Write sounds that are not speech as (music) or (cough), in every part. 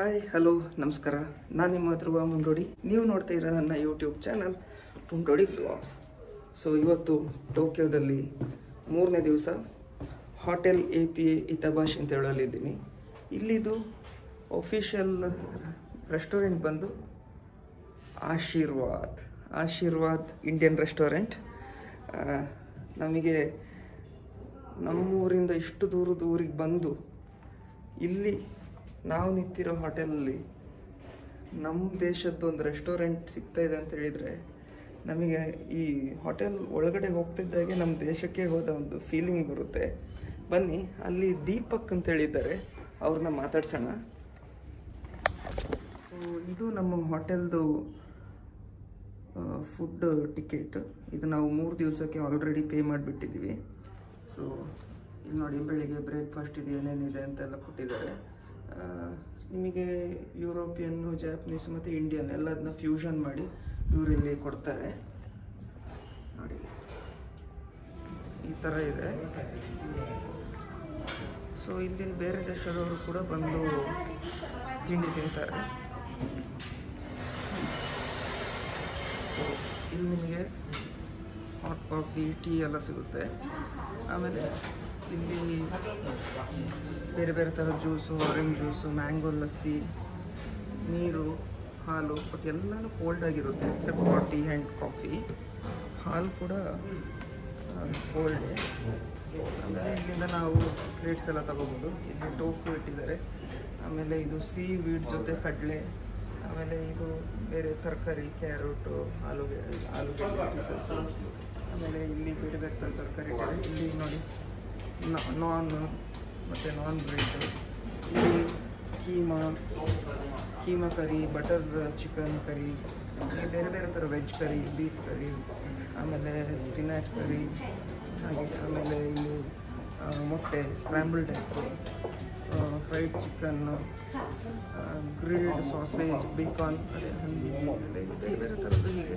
Hi hello ನಮಸ್ಕಾರ. ನಾನು ನಿಮ್ಮ ಧ್ರುವ ಮುಂಡೋಡಿ. ನೀವು ನೋಡ್ತಾ ಇರೋ ನನ್ನ YouTube channel Mundodi vlogs so ಇವತ್ತು ಟೋಕಿಯೋದಲ್ಲಿ ಮೂರನೇ ದಿವಸ ಹೋಟೆಲ್ ಎ ಪಿ ಎ ಇತಬಾಶ್ ಅಂತ ಹೇಳಲಿದ್ದೀನಿ ಇಲ್ಲಿದು ಒಫಿಷಿಯಲ್ ರೆಸ್ಟೋರೆಂಟ್ ಬಂದು ಆಶೀರ್ವಾದ್ ಆಶೀರ್ವಾದ್ ಇಂಡಿಯನ್ ರೆಸ್ಟೋರೆಂಟ್ ನಮಗೆ ನಮ್ಮೂರಿಂದ ಇಷ್ಟು ದೂರದ ಊರಿಗೆ ಬಂದು ಇಲ್ಲಿ ನಾವು ನಿಂತಿರೋ ಹೋಟೆಲಲ್ಲಿ ನಮ್ಮ ದೇಶದ್ದು ಒಂದು ರೆಸ್ಟೋರೆಂಟ್ ಸಿಗ್ತಾ ಇದೆ ಅಂತ ಹೇಳಿದರೆ ನಮಗೆ ಈ ಹೋಟೆಲ್ ಒಳಗಡೆ ಹೋಗ್ತಿದ್ದಾಗೆ ನಮ್ಮ ದೇಶಕ್ಕೆ ಹೋದ ಒಂದು ಫೀಲಿಂಗ್ ಬರುತ್ತೆ. ಬನ್ನಿ, ಅಲ್ಲಿ ದೀಪಕ್ ಅಂತ ಹೇಳಿದ್ದಾರೆ. ಅವ್ರನ್ನ ಮಾತಾಡ್ಸೋಣ. ಇದು ನಮ್ಮ ಹೋಟೆಲ್ದು ಫುಡ್ ಟಿಕೆಟ್ ಇದು ನಾವು ಮೂರು ದಿವಸಕ್ಕೆ ಆಲ್ರೆಡಿ ಪೇ ಮಾಡಿಬಿಟ್ಟಿದ್ದೀವಿ. ಸೊ ಇಲ್ಲಿ ನೋಡಿ, ಬೆಳಿಗ್ಗೆ ಬ್ರೇಕ್ಫಾಸ್ಟ್ ಇದು, ಏನೇನಿದೆ ಅಂತೆಲ್ಲ ಕೊಟ್ಟಿದ್ದಾರೆ. ನಿಮಗೆ ಯುರೋಪಿಯನ್ನು ಜಾಪನೀಸ್ ಮತ್ತು ಇಂಡಿಯನ್ ಎಲ್ಲದನ್ನ ಫ್ಯೂಷನ್ ಮಾಡಿ ಇಲ್ಲಿ ಕೊಡ್ತಾರೆ. ನೋಡಿ. ಈ ಥರ ಇದೆ. ಸೊ ಇಲ್ಲಿನ ಬೇರೆ ದೇಶದವರು ಕೂಡ ಬಂದು ತಿಂಡಿ ತಿಂತಾರೆ. ಸೊ ಇಲ್ಲಿ ನಿಮಗೆ ಹಾಟ್ ಕಾಫಿ ಟೀ ಎಲ್ಲ ಸಿಗುತ್ತೆ. ಆಮೇಲೆ ಇಲ್ಲಿ ಬೇರೆ ಬೇರೆ ಥರ juice orange juice mango lassi, ನೀರು, ಹಾಲು ಬಟ್ ಎಲ್ಲನೂ ಕೋಲ್ಡ್ ಆಗಿರುತ್ತೆ except for tea and coffee ಹಾಲು ಕೂಡ ಕೋಲ್ಡ್ ಆಮೇಲೆ ಇಲ್ಲಿಂದ ನಾವು ಪ್ಲೇಟ್ಸ್ ಎಲ್ಲ ತಗೋಬೋದು. ಇಲ್ಲಿ ಟೋಫು ಇಟ್ಟಿದ್ದಾರೆ. ಆಮೇಲೆ ಇದು ಸೀ ವೀಡ್ ಜೊತೆ ಕಡಲೆ. ಆಮೇಲೆ ಇದು ಬೇರೆ ತರಕಾರಿ ಕ್ಯಾರೆಟು ಆಲೂಗೆ, ಆಲೂಗೆಡ್ಡೆ ಪೀಸಸ್ಸು ಆಮೇಲೆ ಇಲ್ಲಿ ಬೇರೆ ಬೇರೆ ಥರ ತರಕಾರಿ ಇಲ್ಲಿ ನೋಡಿ. ನಾನ್ ಮತ್ತು ನಾನ್ ಬ್ರೆಡ್ ಇಲ್ಲಿ keema keema curry butter chicken curry ಬೇರೆ ಬೇರೆ ಥರ ವೆಜ್ ಕರಿ ಬೀಫ್ ಕರಿ ಆಮೇಲೆ ಸ್ಪಿನಾಚ್ ಕರಿ ಹಾಗೆ ಆಮೇಲೆ ಇಲ್ಲಿ ಮೊಟ್ಟೆ scrambled egg fried chicken grilled sausage bacon ಅದೇ ಹಂದಿ ಬೇರೆ ಬೇರೆ ಥರದ್ದು ಹೀಗೆ.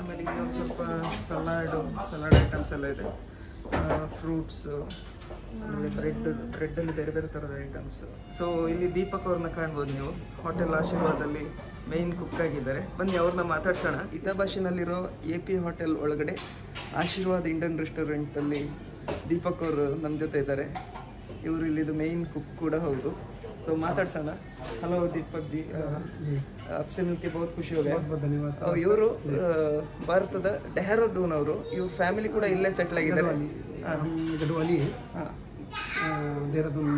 ಆಮೇಲೆ ಇನ್ನೊಂದು ಸ್ವಲ್ಪ ಸಲಾಡು ಸಲಾಡ್ ಐಟಮ್ಸ್ ಎಲ್ಲ ಇದೆ. ಫ್ರೂಟ್ಸು ಆಮೇಲೆ ಬ್ರೆಡ್ ಬ್ರೆಡ್ಡಲ್ಲಿ ಬೇರೆ ಬೇರೆ ಥರದ ಐಟಮ್ಸ್ ಸೊ ಇಲ್ಲಿ ದೀಪಕ್ ಅವ್ರನ್ನ ಕಾಣ್ಬೋದು ನೀವು ಹೋಟೆಲ್ ಆಶೀರ್ವಾದಲ್ಲಿ ಮೇನ್ ಕುಕ್ ಆಗಿದ್ದಾರೆ ಬನ್ನಿ ಅವ್ರನ್ನ ಮಾತಾಡ್ಸೋಣ ಇತಾಬಾಷಿನಲ್ಲಿರೋ ಎ ಪಿ ಹೋಟೆಲ್ ಒಳಗಡೆ ಆಶೀರ್ವಾದ್ ಇಂಡಿಯನ್ ರೆಸ್ಟೋರೆಂಟಲ್ಲಿ ದೀಪಕ್ ಅವರು ನಮ್ಮ ಜೊತೆ ಇದ್ದಾರೆ ಇವರು ಇಲ್ಲಿದು ಮೇನ್ ಕುಕ್ ಕೂಡ ಹೌದು ಸೊ ಮಾತಾಡ್ಸೋಣ ಹಲೋ ದೀಪಕ್ ಜಿ आपसे मिलके बहुत खुशी हो गया बहुत धन्यवाद सर। ಇವರು ಭಾರತದ ಡೆಹ್ರಾಡೂನ್ ಅವರು ಇವ್ರ ಫ್ಯಾಮಿಲಿ ಕೂಡ ಇಲ್ಲೇ ಸೆಟ್ಲ್ ಆಗಿದ್ದಾರೆ ಹಾ. हम गढ़वाली हैं देहरादून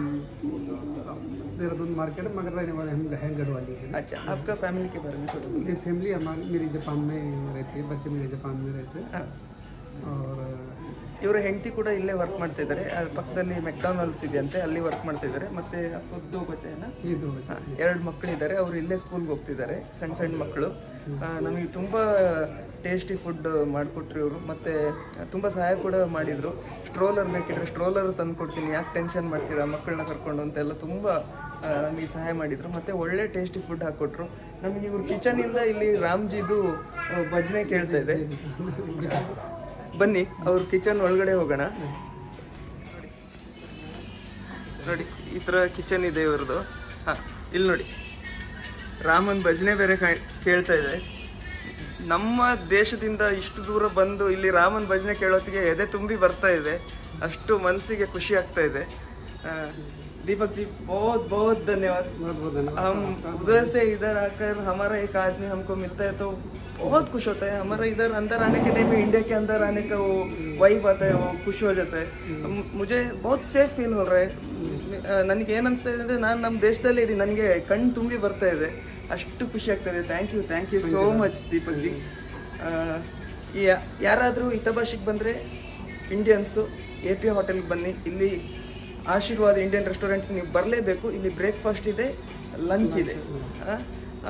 देहरादून मार्केट मगर रहने वाले हम हैं गढ़वाली हैं। अच्छा आपका फैमिली के बारे में थोड़ा मेरी फैमिली हमारी मेरी जापान में रहती है बच्चे मेरे जापान में रहते हैं। ಹಾ. और ಇವರ ಹೆಂಡತಿ ಕೂಡ ಇಲ್ಲೇ ವರ್ಕ್ ಮಾಡ್ತಾ ಇದ್ದಾರೆ ಪಕ್ಕದಲ್ಲಿ ಮೆಕ್ಡಾನಲ್ಸ್ ಇದೆಯಂತೆ ಅಲ್ಲಿ ವರ್ಕ್ ಮಾಡ್ತಾ ಇದ್ದಾರೆ ಮತ್ತೆ ಉದ್ದು ಬಚೆನ ಎರಡು ಮಕ್ಕಳಿದ್ದಾರೆ ಅವರು ಇಲ್ಲೇ ಸ್ಕೂಲ್ಗೆ ಹೋಗ್ತಿದ್ದಾರೆ ಸಣ್ಣ ಸಣ್ಣ ಮಕ್ಕಳು. ನಮಗೆ ತುಂಬ ಟೇಸ್ಟಿ ಫುಡ್ ಮಾಡಿಕೊಟ್ರು ಇವರು. ಮತ್ತು ತುಂಬ ಸಹಾಯ ಕೂಡ ಮಾಡಿದರು. ಸ್ಟ್ರೋಲರ್ ಬೇಕಿದ್ರೆ ಸ್ಟ್ರೋಲರ್ ತಂದು ಕೊಡ್ತೀನಿ. ಯಾಕೆ ಟೆನ್ಷನ್ ಮಾಡ್ತೀರಾ? ಮಕ್ಕಳನ್ನ ಕರ್ಕೊಂಡು ಅಂತೆಲ್ಲ ತುಂಬ ನಮಗೆ ಸಹಾಯ ಮಾಡಿದರು. ಮತ್ತು ಒಳ್ಳೆ ಟೇಸ್ಟಿ ಫುಡ್ ಹಾಕ್ಕೊಟ್ರು ನಮಗೆ ಇವರು ಕಿಚನಿಂದ ಇಲ್ಲಿ ರಾಮ್ಜಿದು ಭಜನೆ ಕೇಳ್ತಾ ಇದೆ. (laughs) ಬನ್ನಿ, ಅವ್ರ ಕಿಚನ್ ಒಳಗಡೆ ಹೋಗೋಣ. ನೋಡಿ, ಈ ಥರ ಕಿಚನ್ ಇದೆ ಇವ್ರದ್ದು ಹಾಂ ಇಲ್ಲಿ ನೋಡಿ. ರಾಮನ್ ಭಜನೆ ಬೇರೆ ಕೇಳ್ತಾ ಇದೆ. ನಮ್ಮ ದೇಶದಿಂದ ಇಷ್ಟು ದೂರ ಬಂದು ಇಲ್ಲಿ ರಾಮನ್ ಭಜನೆ ಕೇಳೋತ್ತಿಗೆ ಎದೆ ತುಂಬಿ ಬರ್ತಾ ಇದೆ. ಅಷ್ಟು ಮನಸ್ಸಿಗೆ ಖುಷಿ ಆಗ್ತಾ ಇದೆ. दीपक जी बहुत बहुत धन्यवाद बहुत बहुत धन्यवाद हम उधर से इधर आकर हमारा एक आदमी हमको मिलता है तो बहुत खुश होता है हमारा इधर अंदर आने के टाइम में इंडिया के अंदर आने का वो वाइब आता है वो खुश हो जाता है म- मुझे बहुत ಸೇಫ್ ಫೀಲ್ हो रहा है ನನಗೆ ಏನು ಅನಿಸ್ತಾ ಇದೆ ಅಂದರೆ ನಾನು ನಮ್ಮ ದೇಶದಲ್ಲೇ ಇದ್ದೀನಿ ನನಗೆ ಕಣ್ಣು ತುಂಬಿ ಬರ್ತಾ ಇದೆ ಅಷ್ಟು ಖುಷಿ ಆಗ್ತಾ ಇದೆ thank you thank you so much Deepak ji ಯಾರಾದರೂ ಹಿತಭಾಷೆಗೆ ಬಂದರೆ ಇಂಡಿಯನ್ಸು ಎ ಪಿ ಹೋಟೆಲ್ಗೆ ಬನ್ನಿ ಇಲ್ಲಿ ಆಶೀರ್ವಾದ ಇಂಡಿಯನ್ ರೆಸ್ಟೋರೆಂಟ್ ನೀವು ಬರಲೇಬೇಕು. ಇಲ್ಲಿ ಬ್ರೇಕ್ಫಾಸ್ಟ್ ಇದೆ ಲಂಚ್ ಇದೆ.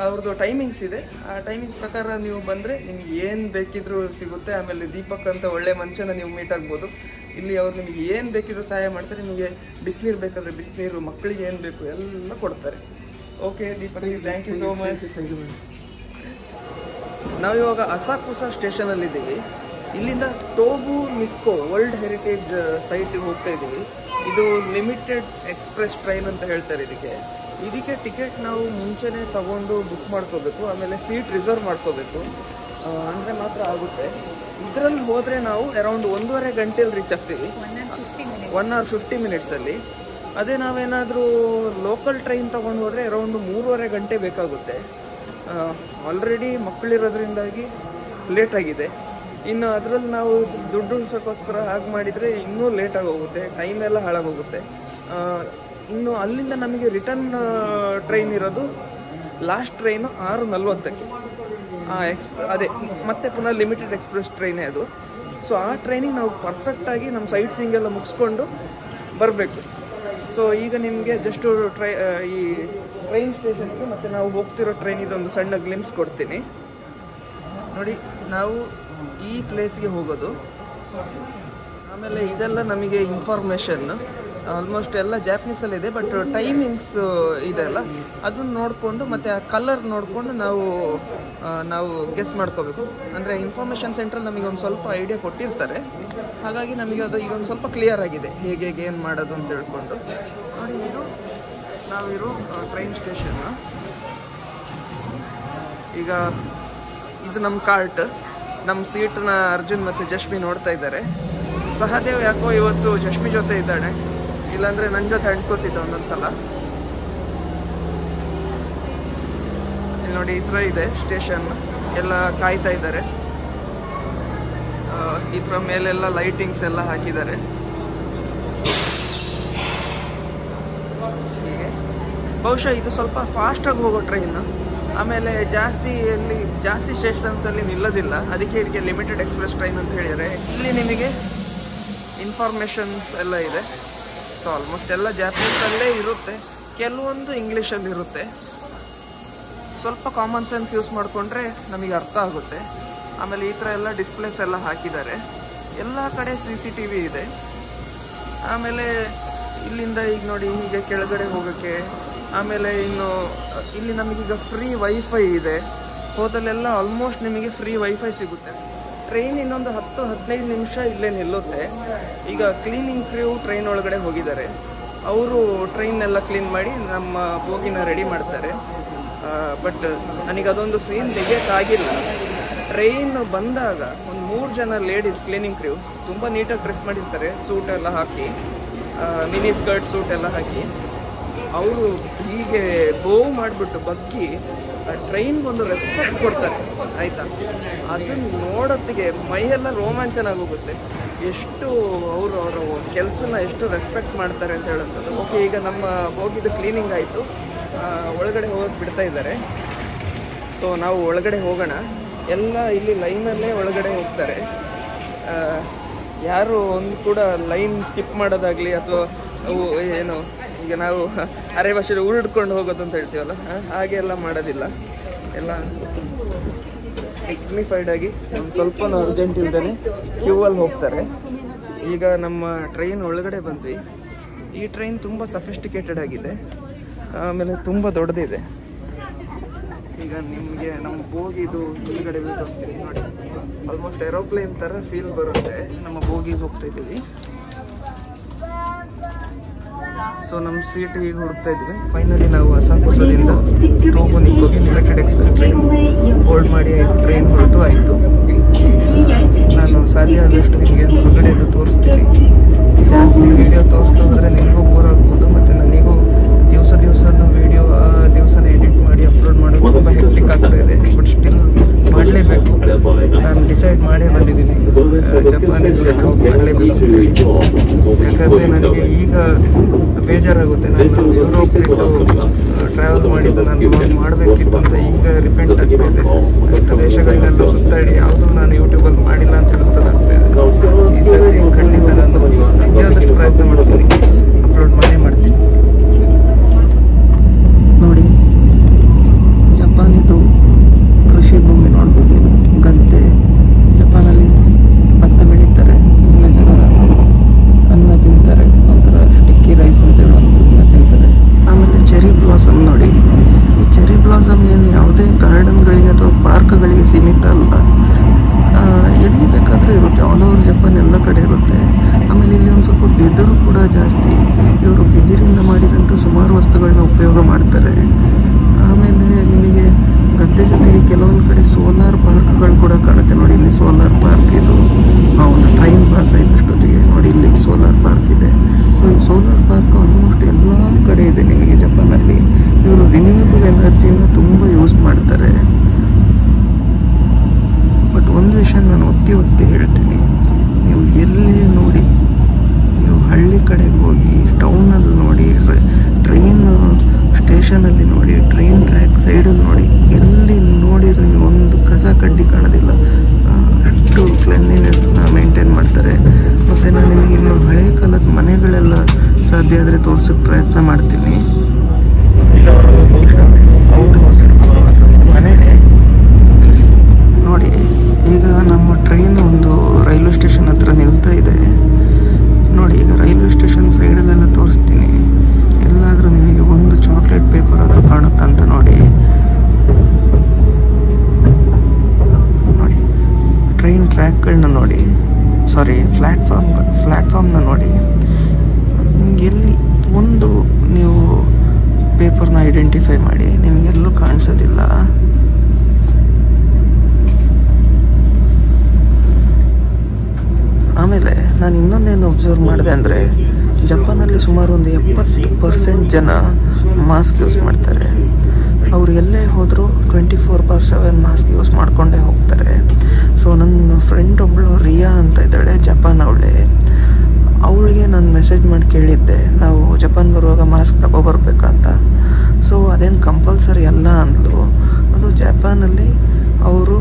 ಅವ್ರದ್ದು ಟೈಮಿಂಗ್ಸ್ ಇದೆ. ಆ ಟೈಮಿಂಗ್ಸ್ ಪ್ರಕಾರ ನೀವು ಬಂದರೆ ನಿಮ್ಗೆ ಏನು ಬೇಕಿದ್ರೂ ಸಿಗುತ್ತೆ. ಆಮೇಲೆ ದೀಪಕ್ ಅಂತ ಒಳ್ಳೆ ಮನುಷ್ಯನ ನೀವು ಮೀಟ್ ಆಗ್ಬೋದು. ಇಲ್ಲಿ ಅವ್ರು ನಿಮಗೆ ಏನು ಬೇಕಿದ್ರೂ ಸಹಾಯ ಮಾಡ್ತಾರೆ. ನಿಮಗೆ ಬಿಸಿನೀರು ಬೇಕಾದರೆ ಬಿಸಿನೀರು ಮಕ್ಕಳಿಗೆ ಏನು ಬೇಕು ಎಲ್ಲ ಕೊಡ್ತಾರೆ. Okay Deepak thank you so much ನಾವಿವಾಗ ಅಸಾಕುಸಾ ಸ್ಟೇಷನಲ್ಲಿದ್ದೀವಿ ಇಲ್ಲಿಂದ ಟೋಬು ನಿಕ್ಕೋ ವರ್ಲ್ಡ್ ಹೆರಿಟೇಜ್ ಸೈಟಿಗೆ ಹೋಗ್ತಾ ಇದ್ದೀವಿ ಇದು ಲಿಮಿಟೆಡ್ ಎಕ್ಸ್ಪ್ರೆಸ್ ಟ್ರೈನ್ ಅಂತ ಹೇಳ್ತಾರೆ ಇದಕ್ಕೆ. ಇದಕ್ಕೆ ಟಿಕೆಟ್ ನಾವು ಮುಂಚೆನೇ ತಗೊಂಡು ಬುಕ್ ಮಾಡ್ಕೋಬೇಕು, ಆಮೇಲೆ ಸೀಟ್ ರಿಸರ್ವ್ ಮಾಡ್ಕೋಬೇಕು ಅಂದರೆ ಮಾತ್ರ ಆಗುತ್ತೆ. ಇದರಲ್ಲಿ ಹೋದರೆ ನಾವು ಅರೌಂಡ್ ಒಂದೂವರೆ ಗಂಟೆಯಲ್ಲಿ ರೀಚ್ ಆಗ್ತೀವಿ. ಒನ್ ಅವರ್ ಫಿಫ್ಟಿ ಮಿನಿಟ್ಸಲ್ಲಿ ಅದೇ ನಾವೇನಾದರೂ ಲೋಕಲ್ ಟ್ರೈನ್ ತೊಗೊಂಡು ಹೋದರೆ ಅರೌಂಡ್ ಮೂರುವರೆ ಗಂಟೆ ಬೇಕಾಗುತ್ತೆ. ಆಲ್ರೆಡಿ ಮಕ್ಕಳಿರೋದ್ರಿಂದಾಗಿ ಲೇಟ್ ಆಗಿದೆ. ಇನ್ನು ಅದರಲ್ಲಿ ನಾವು ದುಡ್ಡು ಉಣ್ಸೋಕ್ಕೋಸ್ಕರ ಹಾಗೆ ಮಾಡಿದರೆ ಇನ್ನೂ ಲೇಟಾಗಿ ಹೋಗುತ್ತೆ ಟೈಮ್ ಎಲ್ಲ ಹಾಳಾಗೋಗುತ್ತೆ. ಇನ್ನು ಅಲ್ಲಿಂದ ನಮಗೆ ರಿಟರ್ನ್ ಟ್ರೈನ್ ಇರೋದು ಲಾಸ್ಟ್ ಟ್ರೈನು ಆರು ನಲ್ವತ್ತಕ್ಕೆ. ಆ ಅದೇ, ಮತ್ತೆ ಪುನಃ ಲಿಮಿಟೆಡ್ ಎಕ್ಸ್ಪ್ರೆಸ್ ಟ್ರೈನೇ ಅದು. ಸೊ ಆ ಟ್ರೈನಿಗೆ ನಾವು ಪರ್ಫೆಕ್ಟಾಗಿ ನಮ್ಮ ಸೈಟ್ ಸೀಂಗ್ ಎಲ್ಲ ಮುಗಿಸ್ಕೊಂಡು ಬರಬೇಕು. ಸೊ ಈಗ ನಿಮಗೆ ಜಸ್ಟ್ ಟ್ರೈ ಈ ಟ್ರೈನ್ ಸ್ಟೇಷನ್ಗೆ ಮತ್ತು ನಾವು ಹೋಗ್ತಿರೋ ಟ್ರೈನ್ ಇದೊಂದು ಸಣ್ಣ ಗ್ಲಿಮ್ಸ್ ಕೊಡ್ತೀನಿ. ನೋಡಿ, ನಾವು ಈ ಪ್ಲೇಸ್ಗೆ ಹೋಗೋದು. ಆಮೇಲೆ ಇದೆಲ್ಲ ನಮಗೆ ಇನ್ಫಾರ್ಮೇಷನ್ ಆಲ್ಮೋಸ್ಟ್ ಎಲ್ಲ ಜಾಪನೀಸಲ್ಲಿದೆ ಬಟ್ ಟೈಮಿಂಗ್ಸ್ ಇದೆ ಅಲ್ಲ. ಅದನ್ನ ನೋಡಿಕೊಂಡು ಮತ್ತು ಆ ಕಲರ್ ನೋಡಿಕೊಂಡು ನಾವು ನಾವು ಗೆಸ್ ಮಾಡ್ಕೋಬೇಕು. ಅಂದರೆ ಇನ್ಫಾರ್ಮೇಷನ್ ಸೆಂಟ್ರಲ್ಲಿ ನಮಗೆ ಒಂದು ಸ್ವಲ್ಪ ಐಡಿಯಾ ಕೊಟ್ಟಿರ್ತಾರೆ. ಹಾಗಾಗಿ ನಮಗೆ ಅದು ಈಗ ಒಂದು ಸ್ವಲ್ಪ ಕ್ಲಿಯರ್ ಆಗಿದೆ. ಹೇಗೆ ಹೇಗೆ, ಏನು ಮಾಡೋದು ಅಂತ ಹೇಳ್ಕೊಂಡು ನೋಡಿ, ಇದು ನಾವಿರೋ ಟ್ರೈನ್ ಸ್ಟೇಷನ್ ಈಗ ಇದು ನಮ್ಮ ಕಾರ್ಟ್ ನಮ್ಮ ಸೀಟ್ನ ಅರ್ಜುನ್ ಮತ್ತು ಜಶ್ಮಿ ನೋಡ್ತಾ ಇದ್ದಾರೆ. ಸಹದೇವ್ ಯಾಕೋ ಇವತ್ತು ಜಶ್ಮಿ ಜೊತೆ ಇದ್ದಾಳೆ ಇಲ್ಲಾಂದರೆ ನನ್ನ ಜೊತೆ ಅಂಟ್ಕೋತಿದ್ದ ಒಂದೊಂದ್ಸಲ. ಇಲ್ಲಿ ನೋಡಿ, ಈ ಥರ ಇದೆ ಸ್ಟೇಷನ್. ಎಲ್ಲ ಕಾಯ್ತಾ ಇದ್ದಾರೆ. ಈ ಥರ ಮೇಲೆಲ್ಲ ಲೈಟಿಂಗ್ಸ್ ಎಲ್ಲ ಹಾಕಿದ್ದಾರೆ. ಹೀಗೆ. ಬಹುಶಃ ಇದು ಸ್ವಲ್ಪ ಫಾಸ್ಟಾಗಿ ಹೋಗೋ ಟ್ರೈನ್ ಆಮೇಲೆ ಜಾಸ್ತಿ ಇಲ್ಲಿ ಜಾಸ್ತಿ ಸ್ಟೇಷನ್ಸಲ್ಲಿ ನಿಲ್ಲೋದಿಲ್ಲ. ಅದಕ್ಕೆ ಇದಕ್ಕೆ ಲಿಮಿಟೆಡ್ ಎಕ್ಸ್ಪ್ರೆಸ್ ಟ್ರೈನ್ ಅಂತ ಹೇಳಿದರೆ ಇಲ್ಲಿ ನಿಮಗೆ ಇನ್ಫಾರ್ಮೇಷನ್ಸ್ ಎಲ್ಲ ಇದೆ. ಸೊ ಆಲ್ಮೋಸ್ಟ್ ಎಲ್ಲ ಜಾಪನೀಸಲ್ಲೇ ಇರುತ್ತೆ. ಕೆಲವೊಂದು ಇಂಗ್ಲೀಷಲ್ಲಿ ಇರುತ್ತೆ. ಸ್ವಲ್ಪ ಕಾಮನ್ ಸೆನ್ಸ್ ಯೂಸ್ ಮಾಡಿಕೊಂಡ್ರೆ ನಮಗೆ ಅರ್ಥ ಆಗುತ್ತೆ. ಆಮೇಲೆ ಈ ಥರ ಎಲ್ಲ ಡಿಸ್ಪ್ಲೇಸ್ ಎಲ್ಲ ಹಾಕಿದ್ದಾರೆ. ಎಲ್ಲ ಕಡೆ ಸಿ ಸಿ ಟಿ ವಿ ಇದೆ. ಆಮೇಲೆ ಇಲ್ಲಿಂದ ಈಗ ನೋಡಿ ಹೀಗೆ ಕೆಳಗಡೆ ಹೋಗೋಕ್ಕೆ ಆಮೇಲೆ ಇನ್ನು, ಇಲ್ಲಿ ನಮಗೀಗ ಫ್ರೀ ವೈಫೈ ಇದೆ. ಹೋದಲ್ಲೆಲ್ಲ ಆಲ್ಮೋಸ್ಟ್ ನಿಮಗೆ ಫ್ರೀ ವೈಫೈ ಸಿಗುತ್ತೆ. ಟ್ರೈನ್ ಇನ್ನೊಂದು ಹತ್ತು, ಹದಿನೈದು ನಿಮಿಷ ಇಲ್ಲೇ ನಿಲ್ಲುತ್ತೆ. ಈಗ ಕ್ಲೀನಿಂಗ್ ಕ್ರ್ಯೂ ಟ್ರೈನ್ ಒಳಗಡೆ ಹೋಗಿದ್ದಾರೆ. ಅವರು ಟ್ರೈನ್ ಎಲ್ಲ ಕ್ಲೀನ್ ಮಾಡಿ ನಮ್ಮ ಬೋಗಿನ ರೆಡಿ ಮಾಡ್ತಾರೆ. ಬಟ್ ನನಗೆ ಅದೊಂದು ಸೀನ್ ತೆಗಿಯೋಕ್ಕಾಗಿಲ್ಲ ಟ್ರೈನ್ ಬಂದಾಗ ಒಂದು ಮೂರು ಜನ ಲೇಡೀಸ್ ಕ್ಲೀನಿಂಗ್ ಕ್ರ್ಯೂ ತುಂಬ ನೀಟಾಗಿ ಡ್ರೆಸ್ ಮಾಡಿರ್ತಾರೆ. ಸೂಟ್ ಎಲ್ಲ ಹಾಕಿ ಮಿನಿ ಸ್ಕರ್ಟ್ ಸೂಟ್ ಎಲ್ಲ ಹಾಕಿ. ಅವರು ಹೀಗೆ ಬೋವ್ ಮಾಡಿಬಿಟ್ಟು ಬಗ್ಗಿ ಟ್ರೈನ್ಗೊಂದು ರೆಸ್ಪೆಕ್ಟ್ ಕೊಡ್ತಾರೆ, ಆಯಿತಾ? ಅದನ್ನು ನೋಡೋತ್ತಿಗೆ ಮೈಯೆಲ್ಲ ರೋಮಾಂಚನ ಆಗೋಗುತ್ತೆ. ಎಷ್ಟು ಅವರು ಅವರ ಕೆಲಸನ ಎಷ್ಟು ರೆಸ್ಪೆಕ್ಟ್ ಮಾಡ್ತಾರೆ ಅಂತ ಹೇಳುವಂಥದ್ದು ಓಕೆ ಈಗ ನಮ್ಮ ಹೋಗಿದ್ದು ಕ್ಲೀನಿಂಗ್ ಆಯಿತು. ಒಳಗಡೆ ಹೋಗೋಕೆ ಬಿಡ್ತಾ ಇದ್ದಾರೆ. ಸೊ ನಾವು ಒಳಗಡೆ ಹೋಗೋಣ. ಎಲ್ಲ ಇಲ್ಲಿ ಲೈನಲ್ಲೇ ಒಳಗಡೆ ಹೋಗ್ತಾರೆ. ಯಾರು ಒಂದು ಕೂಡ ಲೈನ್ ಸ್ಕಿಪ್ ಮಾಡೋದಾಗಲಿ ಅಥವಾ ಏನು ಈಗ ನಾವು ಅರೆ ಭಾಷೆಯಲ್ಲಿ ಉರುಡ್ಕೊಂಡು ಹೋಗೋದು ಅಂತ ಹೇಳ್ತೀವಲ್ಲ ಹಾಗೆ ಎಲ್ಲ ಮಾಡೋದಿಲ್ಲ. ಎಲ್ಲ ಡಿಗ್ನಿಫೈಡ್ ಆಗಿ ಒಂದು ಸ್ವಲ್ಪ ಅರ್ಜೆಂಟ್ ಇಲ್ದೇ ಕ್ಯೂ ಅಲ್ಲಿ ಹೋಗ್ತಾರೆ. ಈಗ ನಮ್ಮ ಟ್ರೈನ್ ಒಳಗಡೆ ಬಂದ್ವಿ. ಈ ಟ್ರೈನ್ ತುಂಬ ಸಫಿಸ್ಟಿಕೇಟೆಡ್ ಆಗಿದೆ. ಆಮೇಲೆ ತುಂಬ ದೊಡ್ಡದಿದೆ. ಈಗ ನಿಮಗೆ ನಮ್ಮ ಬೋಗಿದು ಹಿಂದ್ಗಡೆ ತೋರಿಸ್ತೀನಿ. ನೋಡಿ ಆಲ್ಮೋಸ್ಟ್ ಏರೋಪ್ಲೇನ್ ಥರ ಫೀಲ್ ಬರುತ್ತೆ. ನಮ್ಮ ಬೋಗಿಗೆ ಹೋಗ್ತಾ ಇದ್ದೀವಿ. ಸೊ ನಮ್ಮ ಸೀಟ್ ಈಗ ಹುಡುಕ್ತಾ ಇದ್ವಿ. ಫೈನಲಿ ನಾವು ಅಸಾಕುಸದಿಂದ ಟೋಗೋನಿಗೆ ಹೋಗಿ ಲಿಮಿಟೆಡ್ ಎಕ್ಸ್ಪ್ರೆಸ್ ಟ್ರೈನ್ ಹೋಲ್ಡ್ ಮಾಡಿ ಆಯಿತು. ಟ್ರೈನ್ ಹೊರಟು ಆಯಿತು. ನಾನು ಸಾಧ್ಯ ಆದಷ್ಟು ನಿಮಗೆ ಹೊರಗಡೆದು ತೋರಿಸ್ತೀನಿ. ಜಾಸ್ತಿ ವಿಡಿಯೋ ತೋರಿಸ್ತಾ ಹೋದರೆ ನಿಮಗೂ ಬೋರ್ ಆಗ್ಬೋದು, ಮತ್ತು ನನಗೂ ದಿವಸ ದಿವಸದ್ದು ವಿಡಿಯೋ ದಿವಸನೇ ಎಡಿಟ್ ಮಾಡಿ ಅಪ್ಲೋಡ್ ಮಾಡೋದು ತುಂಬ ಹೆಕ್ಟಿಕ್ ಆಗ್ತಾ ಇದೆ. ಬಟ್ ಸ್ಟಿಲ್ ಮಾಡಲೇಬೇಕು. ನಾನು ಡಿಸೈಡ್ ಮಾಡೇ ಬಂದಿದ್ದೀನಿ. ಜಪಾನ್ ನಾವು ಮಾಡಲೇಬೇಕು ಯಾಕಂದರೆ ನನಗೆ ಈಗ ಬೇಜಾರಾಗುತ್ತೆ. ನಾನು ಯುರೋಪ್ ಟ್ರಾವೆಲ್ ಮಾಡಿದ್ದು ನಾನು ಮಾಡಬೇಕಿತ್ತು ಅಂತ ಈಗ ರಿಪೆಂಟ್ ಆಗ್ತಾ ಇದೆ. ದೇಶಗಳನ್ನೆಲ್ಲ ಸುತ್ತಾಡಿ ಯಾವುದೂ ನಾನು ಯೂಟ್ಯೂಬಲ್ಲಿ ಮಾಡಿಲ್ಲ ಅಂತ ಹೇಳ್ತದಾಗ್ತಾ ಇದೆ ಈ ಸರ್ತಿ ಖಂಡಿತ ನಾನು ಸಾಧ್ಯಾದಷ್ಟು ಪ್ರಯತ್ನ ಮಾಡ್ತೀನಿ. ಅಪ್ಲೋಡ್ ಮಾಡೇ ಮಾಡ್ತೀನಿ. ಬೆದರು ಕೂಡ ಜಾಸ್ತಿ ಇವರು ಬಿದಿರಿಂದ ಮಾಡಿದಂಥ ಸುಮಾರು ವಸ್ತುಗಳನ್ನ ಉಪಯೋಗ ಮಾಡ್ತಾರೆ. ಆಮೇಲೆ ನಿಮಗೆ ಗದ್ದೆ ಜೊತೆಗೆ ಕೆಲವೊಂದು ಕಡೆ ಸೋಲಾರ್ ಪಾರ್ಕ್ಗಳು ಕೂಡ ಕಾಣುತ್ತೆ ನೋಡಿ. ಇಲ್ಲಿ ಸೋಲಾರ್ ಪಾರ್ಕ್ ಇದು. ಆ, ಒಂದು ಟ್ರೈನ್ ಪಾಸ್ ಆಯ್ತು ಅಷ್ಟೊತ್ತಿಗೆ. ನೋಡಿ, ಇಲ್ಲಿ ಸೋಲಾರ್ ಪಾರ್ಕ್ ಇದೆ. ಸೊ, ಈ ಸೋಲಾರ್ ಪಾರ್ಕ್ ಆಲ್ಮೋಸ್ಟ್ ಎಲ್ಲ ಕಡೆ ಇದೆ ನಿಮಗೆ ಜಪಾನಲ್ಲಿ. ಇವರು ರಿನ್ಯೂಯಬಲ್ ಎನರ್ಜಿನ ತುಂಬ ಯೂಸ್ ಮಾಡ್ತಾರೆ. ಬಟ್, ಒಂದು ವಿಷಯ ನಾನು ಒತ್ತಿ ಒತ್ತಿ ಹೇಳ್ತೀನಿ. ನೀವು ಎಲ್ಲಿ ನೋಡಿ ನೀವು ಹಳ್ಳಿ ಕಡೆಗೆ ಹೋಗಿ ಟೌನಲ್ಲಿ ನೋಡಿ ಟ್ರೈನ್ ಸ್ಟೇಷನಲ್ಲಿ ನೋಡಿ ಟ್ರೈನ್ ಟ್ರ್ಯಾಕ್ ಸೈಡಲ್ಲಿ ನೋಡಿ ಎಲ್ಲಿ ನೋಡಿದ್ರೆ ನೀವು ಒಂದು ಕಸ ಕಡ್ಡಿ ಕಾಣೋದಿಲ್ಲ. ಅಷ್ಟು ಕ್ಲೆನ್ಲಿನೆಸ್ನ ಮೇಂಟೈನ್ ಮಾಡ್ತಾರೆ. ಮತ್ತು ನಾನು ನಿಮಗೆ ಇನ್ನು ಹಳೆ ಕಾಲದ ಮನೆಗಳೆಲ್ಲ ಸಾಧ್ಯ ಆದರೆ ತೋರ್ಸೋಕ್ಕೆ ಪ್ರಯತ್ನ ಮಾಡ್ತೀನಿ. ಔಟ್ ಹೌಸ್ ನೋಡಿ ಈಗ ನಮ್ಮ ಟ್ರೈನ್ ಒಂದು ರೈಲ್ವೆ ಸ್ಟೇಷನ್ ಟ್ರ್ಯಾಕ್ಗಳನ್ನ ನೋಡಿ ಸಾರಿ ಫ್ಲ್ಯಾಟ್ಫಾರ್ಮ್ ಫ್ಲ್ಯಾಟ್ಫಾರ್ಮ್ನ ನೋಡಿ ನಿಮ್ಗೆ ಎಲ್ಲಿ ಒಂದು ನೀವು ಪೇಪರ್ನ ಐಡೆಂಟಿಫೈ ಮಾಡಿ, ನಿಮಗೆಲ್ಲೂ ಕಾಣಿಸೋದಿಲ್ಲ. ಆಮೇಲೆ ನಾನು ಇನ್ನೊಂದೇನು ಒಬ್ಸರ್ವ್ ಮಾಡಿದೆ ಅಂದರೆ ಜಪಾನಲ್ಲಿ ಸುಮಾರು ಒಂದು ಎಪ್ಪತ್ತು ಪರ್ಸೆಂಟ್ ಜನ ಮಾಸ್ಕ್ ಯೂಸ್ ಮಾಡ್ತಾರೆ. ಅವ್ರು ಎಲ್ಲೇ ಹೋದರೂ twenty four bar seven mask use ಮಾಡಿಕೊಂಡೇ ಹೋಗ್ತಾರೆ. ಸೊ, ನನ್ನ ಫ್ರೆಂಡ್ ಒಬ್ಬಳು ರಿಯಾ ಅಂತ ಇದ್ದಾಳೆ, ಜಪಾನ್ ಅವಳೆ. ಅವಳಿಗೆ ನಾನು ಮೆಸೇಜ್ ಮಾಡಿ ಕೇಳಿದ್ದೆ, ನಾವು ಜಪಾನ್ ಬರುವಾಗ ಮಾಸ್ಕ್ ತಗೊಬರ್ಬೇಕಂತ ಸೊ, ಅದೇನು ಕಂಪಲ್ಸರಿ ಅಲ್ಲ ಅಂದ್ಲು. ಅದು ಜಪಾನಲ್ಲಿ ಅವರು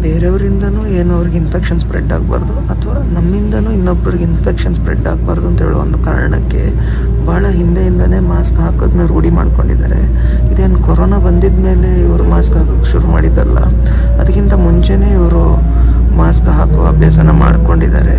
ಬೇರೆಯವರಿಂದನೂ ಏನೋ ಅವ್ರಿಗೆ ಇನ್ಫೆಕ್ಷನ್ ಸ್ಪ್ರೆಡ್ ಆಗಬಾರ್ದು, ಅಥವಾ ನಮ್ಮಿಂದನೂ ಇನ್ನೊಬ್ಬರಿಗೆ ಇನ್ಫೆಕ್ಷನ್ ಸ್ಪ್ರೆಡ್ ಆಗಬಾರ್ದು ಅಂತ ಹೇಳೋ ಒಂದು ಕಾರಣಕ್ಕೆ ಭಾಳ ಹಿಂದೆಯಿಂದನೇ ಮಾಸ್ಕ್ ಹಾಕೋದನ್ನ ರೂಢಿ ಮಾಡ್ಕೊಂಡಿದ್ದಾರೆ. ಇದೇನು ಕೊರೋನಾ ಬಂದಿದ ಮೇಲೆ ಇವರು ಮಾಸ್ಕ್ ಹಾಕೋಕೆ ಶುರು ಮಾಡಿದ್ದಲ್ಲ. ಅದಕ್ಕಿಂತ ಮುಂಚೆನೇ ಇವರು ಮಾಸ್ಕ್ ಹಾಕೋ ಅಭ್ಯಾಸನ ಮಾಡ್ಕೊಂಡಿದ್ದಾರೆ.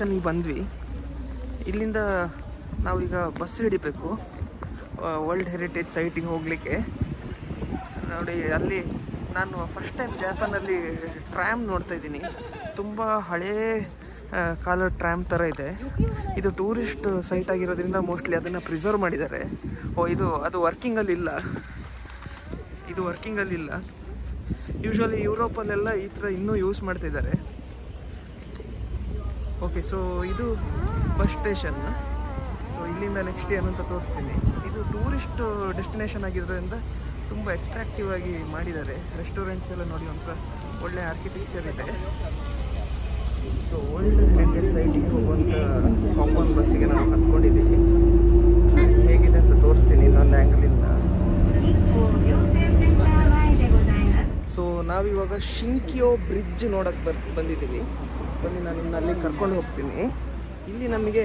ಸ್ಟೇಷನಿಗೆ ಬಂದ್ವಿ. ಇಲ್ಲಿಂದ ನಾವೀಗ ಬಸ್ ಹಿಡಿಬೇಕು. ವರ್ಲ್ಡ್ ಹೆರಿಟೇಜ್ ಸೈಟಿಗೆ ಹೋಗಲಿಕ್ಕೆ. ನೋಡಿ, ಅಲ್ಲಿ ನಾನು ಫಸ್ಟ್ ಟೈಮ್ ಜಾಪಾನಲ್ಲಿ ಟ್ರ್ಯಾಮ್ ನೋಡ್ತಾ ಇದ್ದೀನಿ. ತುಂಬ ಹಳೇ ಕಾಲ ಕಾಲದ ಟ್ರ್ಯಾಮ್ ಥರ ಇದೆ. ಇದು ಟೂರಿಸ್ಟ್ ಸೈಟ್ ಆಗಿರೋದ್ರಿಂದ ಮೋಸ್ಟ್ಲಿ ಅದನ್ನು ಪ್ರಿಸರ್ವ್ ಮಾಡಿದ್ದಾರೆ. ಓ, ಇದು, ಅದು ವರ್ಕಿಂಗಲ್ಲಿ ಇಲ್ಲ. ಇದು ವರ್ಕಿಂಗಲ್ಲಿ ಇಲ್ಲ. ಯೂಶ್ವಲಿ ಯುರೋಪಲ್ಲೆಲ್ಲ ಈ ಥರ ಇನ್ನೂ ಯೂಸ್ ಮಾಡ್ತಿದ್ದಾರೆ ಓಕೆ ಸೊ ಇದು ಬಸ್ ಸ್ಟೇಷನ್ ಸೊ ಇಲ್ಲಿಂದ ನೆಕ್ಸ್ಟ್ ಏನಂತ ತೋರಿಸ್ತೀನಿ. ಇದು ಟೂರಿಸ್ಟ್ ಡೆಸ್ಟಿನೇಷನ್ ಆಗಿರೋದ್ರಿಂದ ತುಂಬ ಅಟ್ರಾಕ್ಟಿವ್ ಆಗಿ ಮಾಡಿದ್ದಾರೆ. ರೆಸ್ಟೋರೆಂಟ್ಸ್ ಎಲ್ಲ ನೋಡಿ ಒಂಥರ ಒಳ್ಳೆ ಆರ್ಕಿಟೆಕ್ಚರ್ ಇದೆ. ಸೊ ಓಲ್ಡ್ ಹೆರಿಟೇಜ್ ಸೈಟಿಗೆ ಹೋಗುವಂಥ ಕಾಂಪೌಂಡ್ ಬಸ್ಸಿಗೆ ನಾವು ಹತ್ಕೊಂಡಿದ್ದೀವಿ ಹೇಗಿದೆ ಅಂತ ತೋರಿಸ್ತೀನಿ ಇನ್ನೊಂದು ಆ್ಯಂಗಲಿಂದ ಸೊ ನಾವಿವಾಗ ಶಿಂಕಿಯೋ ಬ್ರಿಡ್ಜ್ ನೋಡಕ್ಕೆ ಬರ್ ಬಂದಿದ್ದೀವಿ. ಬನ್ನಿ ನಾನು ನಿಮ್ಮಲ್ಲಿ ಅಲ್ಲಿ ಕರ್ಕೊಂಡು ಹೋಗ್ತೀನಿ. ಇಲ್ಲಿ ನಮಗೆ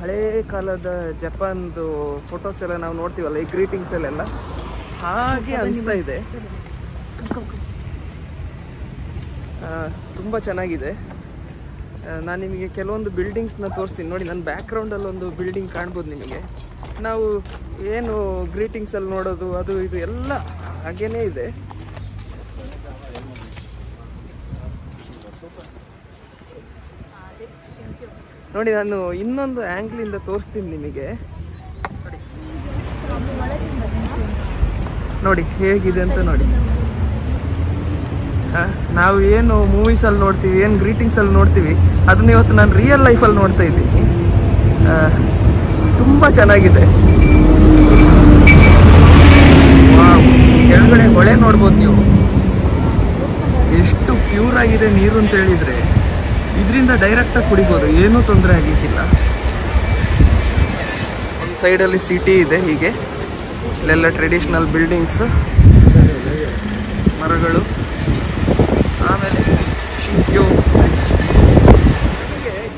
ಹಳೇ ಕಾಲದ ಜಪಾನ್ದು ಫೋಟೋಸ್ ಎಲ್ಲ ನಾವು ನೋಡ್ತೀವಲ್ಲ ಈ ಗ್ರೀಟಿಂಗ್ಸ್ ಅಲ್ಲೆಲ್ಲ? ಹಾಗೆ ಅನಿಸ್ತಾ ಇದೆ. ತುಂಬ ಚೆನ್ನಾಗಿದೆ. ನಾನು ನಿಮಗೆ ಕೆಲವೊಂದು ಬಿಲ್ಡಿಂಗ್ಸ್ನ ತೋರಿಸ್ತೀನಿ. ನೋಡಿ ನನ್ನ ಬ್ಯಾಕ್ಗ್ರೌಂಡಲ್ಲಿ ಒಂದು ಬಿಲ್ಡಿಂಗ್ ಕಾಣ್ಬೋದು ನಿಮಗೆ. ನಾವು ಏನು ಗ್ರೀಟಿಂಗ್ಸಲ್ಲಿ ನೋಡೋದು ಅದು ಇದು ಎಲ್ಲ ಹಾಗೇ ಇದೆ. ನೋಡಿ, ನಾನು ಇನ್ನೊಂದು ಆ್ಯಂಗ್ಲಿಂದ ತೋರಿಸ್ತೀನಿ ನಿಮಗೆ. ನೋಡಿ, ಹೇಗಿದೆ ಅಂತ ನೋಡಿ. ನಾವು ಏನು ಮೂವೀಸಲ್ಲಿ ನೋಡ್ತೀವಿ, ಏನು ಗ್ರೀಟಿಂಗ್ಸಲ್ಲಿ ನೋಡ್ತೀವಿ, ಅದನ್ನ ಇವತ್ತು ನಾನು ರಿಯಲ್ ಲೈಫಲ್ಲಿ ನೋಡ್ತಾ ಇದ್ದೀನಿ. ತುಂಬ ಚೆನ್ನಾಗಿದೆ ವಾವ್, ಕೆಳಗಡೆ ಹೊಳೆ ನೋಡ್ಬೋದು ನೀವು ಎಷ್ಟು ಪ್ಯೂರ್ ಆಗಿದೆ ನೀರು ಅಂತ ಹೇಳಿದ್ರೆ ಡೈರೆಕ್ಟಾಗಿ ಕುಡಿಬೋದು, ಏನೂ ತೊಂದರೆ ಆಗಲಿಕ್ಕಿಲ್ಲ. ಒಂದು ಸೈಡಲ್ಲಿ ಸಿಟಿ ಇದೆ ಹೀಗೆ. ಇಲ್ಲೆಲ್ಲ ಟ್ರೆಡಿಷ್ನಲ್ ಬಿಲ್ಡಿಂಗ್ಸ್ ಮರಗಳು. ಆಮೇಲೆ ಶಿಂಕ್ಯೋ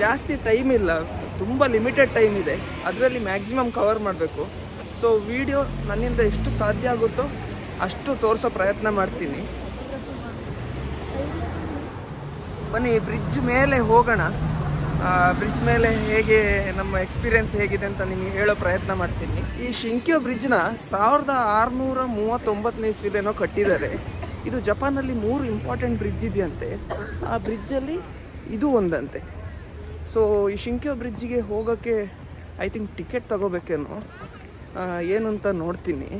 ಜಾಸ್ತಿ ಟೈಮ್ ಇಲ್ಲ. ತುಂಬ ಲಿಮಿಟೆಡ್ ಟೈಮ್ ಇದೆ. ಅದರಲ್ಲಿ ಮ್ಯಾಕ್ಸಿಮಮ್ ಕವರ್ ಮಾಡಬೇಕು. ಸೊ ವಿಡಿಯೋ ನನ್ನಿಂದ ಎಷ್ಟು ಸಾಧ್ಯ ಆಗುತ್ತೋ ಅಷ್ಟು ತೋರಿಸೋ ಪ್ರಯತ್ನ ಮಾಡ್ತೀನಿ. ಬನ್ನಿ ಬ್ರಿಡ್ಜ್ ಮೇಲೆ ಹೋಗೋಣ. ಬ್ರಿಡ್ಜ್ ಮೇಲೆ ಹೇಗೆ ನಮ್ಮ ಎಕ್ಸ್ಪೀರಿಯನ್ಸ್ ಹೇಗಿದೆ ಅಂತ ನಿಮಗೆ ಹೇಳೋ ಪ್ರಯತ್ನ ಮಾಡ್ತೀನಿ. ಈ ಶಿಂಕ್ಯೋ ಬ್ರಿಡ್ಜ್ನ ಸಾವಿರದ ಆರುನೂರ ಮೂವತ್ತೊಂಬತ್ತನೇ ಇಸ್ವಿಲೇನೋ ಕಟ್ಟಿದ್ದಾರೆ. ಇದು ಜಪಾನಲ್ಲಿ ಮೂರು ಇಂಪಾರ್ಟೆಂಟ್ ಬ್ರಿಡ್ಜ್ ಇದೆಯಂತೆ. ಆ ಬ್ರಿಡ್ಜಲ್ಲಿ ಇದು ಒಂದಂತೆ. ಸೊ ಈ ಶಿಂಕ್ಯೋ ಬ್ರಿಡ್ಜಿಗೆ ಹೋಗೋಕ್ಕೆ ಐ ಥಿಂಕ್ ಟಿಕೆಟ್ ತಗೋಬೇಕೇನೋ? ಏನು ಅಂತ ನೋಡ್ತೀನಿ.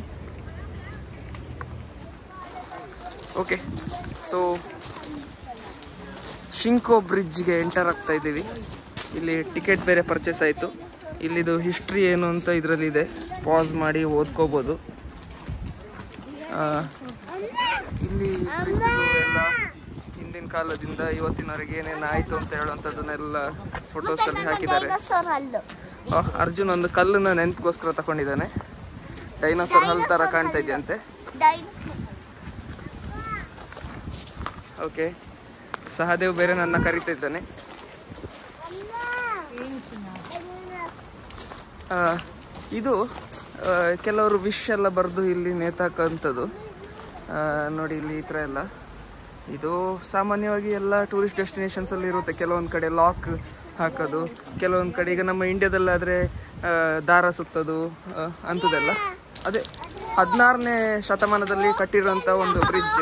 ಓಕೆ ಸೊ ಶಿಂಕೋ ಬ್ರಿಡ್ಜ್ಗೆ ಎಂಟರ್ ಆಗ್ತಾ ಇದ್ದೀವಿ. ಇಲ್ಲಿ ಟಿಕೆಟ್ ಬೇರೆ ಪರ್ಚೇಸ್ ಆಯಿತು. ಇಲ್ಲಿದು ಹಿಸ್ಟ್ರಿ ಏನು ಅಂತ ಇದರಲ್ಲಿದೆ ಪಾಸ್ ಮಾಡಿ ಓದ್ಕೋಬೋದು. ಇಲ್ಲಿ ಎಲ್ಲ ಹಿಂದಿನ ಕಾಲದಿಂದ ಇವತ್ತಿನವರೆಗೆ ಏನೇನು ಆಯಿತು ಅಂತ ಹೇಳುವಂಥದ್ದನ್ನೆಲ್ಲ ಫೋಟೋಸಲ್ಲಿ ಹಾಕಿದ್ದಾರೆ. ಅರ್ಜುನ್ ಒಂದು ಕಲ್ಲನ್ನ ನೆನಪಿಗೋಸ್ಕರ ತಗೊಂಡಿದ್ದಾನೆ ಡೈನೋಸರ್ ಹಲ್ ಥರ ಕಾಣ್ತಾ ಇದೆಯಂತೆ. ಓಕೆ ಸಹದೇವ್ ಬೇರೆ ನನ್ನ ಕರಿತಾ ಇದು ಕೆಲವರು ವಿಶ್ ಎಲ್ಲ ಬರೆದು ಇಲ್ಲಿ ನೇತಾಕಂಥದ್ದು ನೋಡಿ ಇಲ್ಲಿ ಈ ಥರ ಎಲ್ಲ. ಇದು ಸಾಮಾನ್ಯವಾಗಿ ಎಲ್ಲ ಟೂರಿಸ್ಟ್ ಡೆಸ್ಟಿನೇಷನ್ಸಲ್ಲಿ ಇರುತ್ತೆ. ಕೆಲವೊಂದು ಕಡೆ ಲಾಕ್ ಹಾಕೋದು, ಕೆಲವೊಂದು ಕಡೆ ಈಗ ನಮ್ಮ ಇಂಡ್ಯಾದಲ್ಲಾದರೆ ದಾರ ಸುತ್ತೋದು ಅಂಥದ್ದೆಲ್ಲ. ಅದೇ ಹದಿನಾರನೇ ಶತಮಾನದಲ್ಲಿ ಕಟ್ಟಿರುವಂಥ ಒಂದು ಬ್ರಿಡ್ಜ್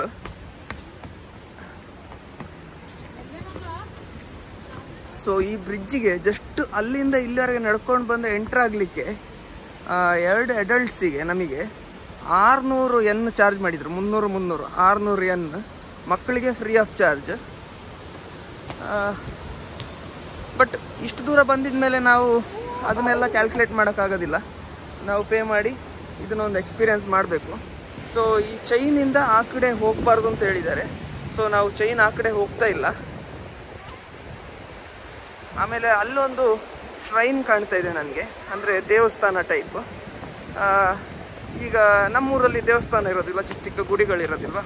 ಸೊ ಈ ಬ್ರಿಡ್ಜಿಗೆ ಜಸ್ಟ್ ಅಲ್ಲಿಂದ ಇಲ್ಲಿವರೆಗೆ ನಡ್ಕೊಂಡು ಬಂದು ಎಂಟ್ರ್ ಆಗಲಿಕ್ಕೆ ಎರಡು ಅಡಲ್ಟ್ಸಿಗೆ ನಮಗೆ ಆರುನೂರು ಎನ್ ಚಾರ್ಜ್ ಮಾಡಿದರು. ಮುನ್ನೂರು ಮುನ್ನೂರು, ಆರುನೂರು ಎನ್ ಮಕ್ಕಳಿಗೆ ಫ್ರೀ ಆಫ್ ಚಾರ್ಜ್ ಬಟ್ ಇಷ್ಟು ದೂರ ಬಂದಿದ ಮೇಲೆ ನಾವು ಅದನ್ನೆಲ್ಲ ಕ್ಯಾಲ್ಕುಲೇಟ್ ಮಾಡೋಕ್ಕಾಗೋದಿಲ್ಲ. ನಾವು ಪೇ ಮಾಡಿ ಇದನ್ನೊಂದು ಎಕ್ಸ್ಪೀರಿಯನ್ಸ್ ಮಾಡಬೇಕು. ಸೊ ಈ ಚೈನಿಂದ ಆ ಕಡೆ ಹೋಗಬಾರ್ದು ಅಂತ ಹೇಳಿದ್ದಾರೆ. ಸೊ ನಾವು ಚೈನ್ ಆ ಕಡೆ ಹೋಗ್ತಾ ಇಲ್ಲ. ಆಮೇಲೆ ಅಲ್ಲೊಂದು ಶ್ರೈನ್ ಕಾಣ್ತಾ ಇದೆ ನನಗೆ, ಅಂದರೆ ದೇವಸ್ಥಾನ ಟೈಪ್ ಈಗ ನಮ್ಮೂರಲ್ಲಿ ದೇವಸ್ಥಾನ ಇರೋದಿಲ್ಲ, ಚಿಕ್ಕ ಚಿಕ್ಕ ಗುಡಿಗಳಿರೋದಿಲ್ವ?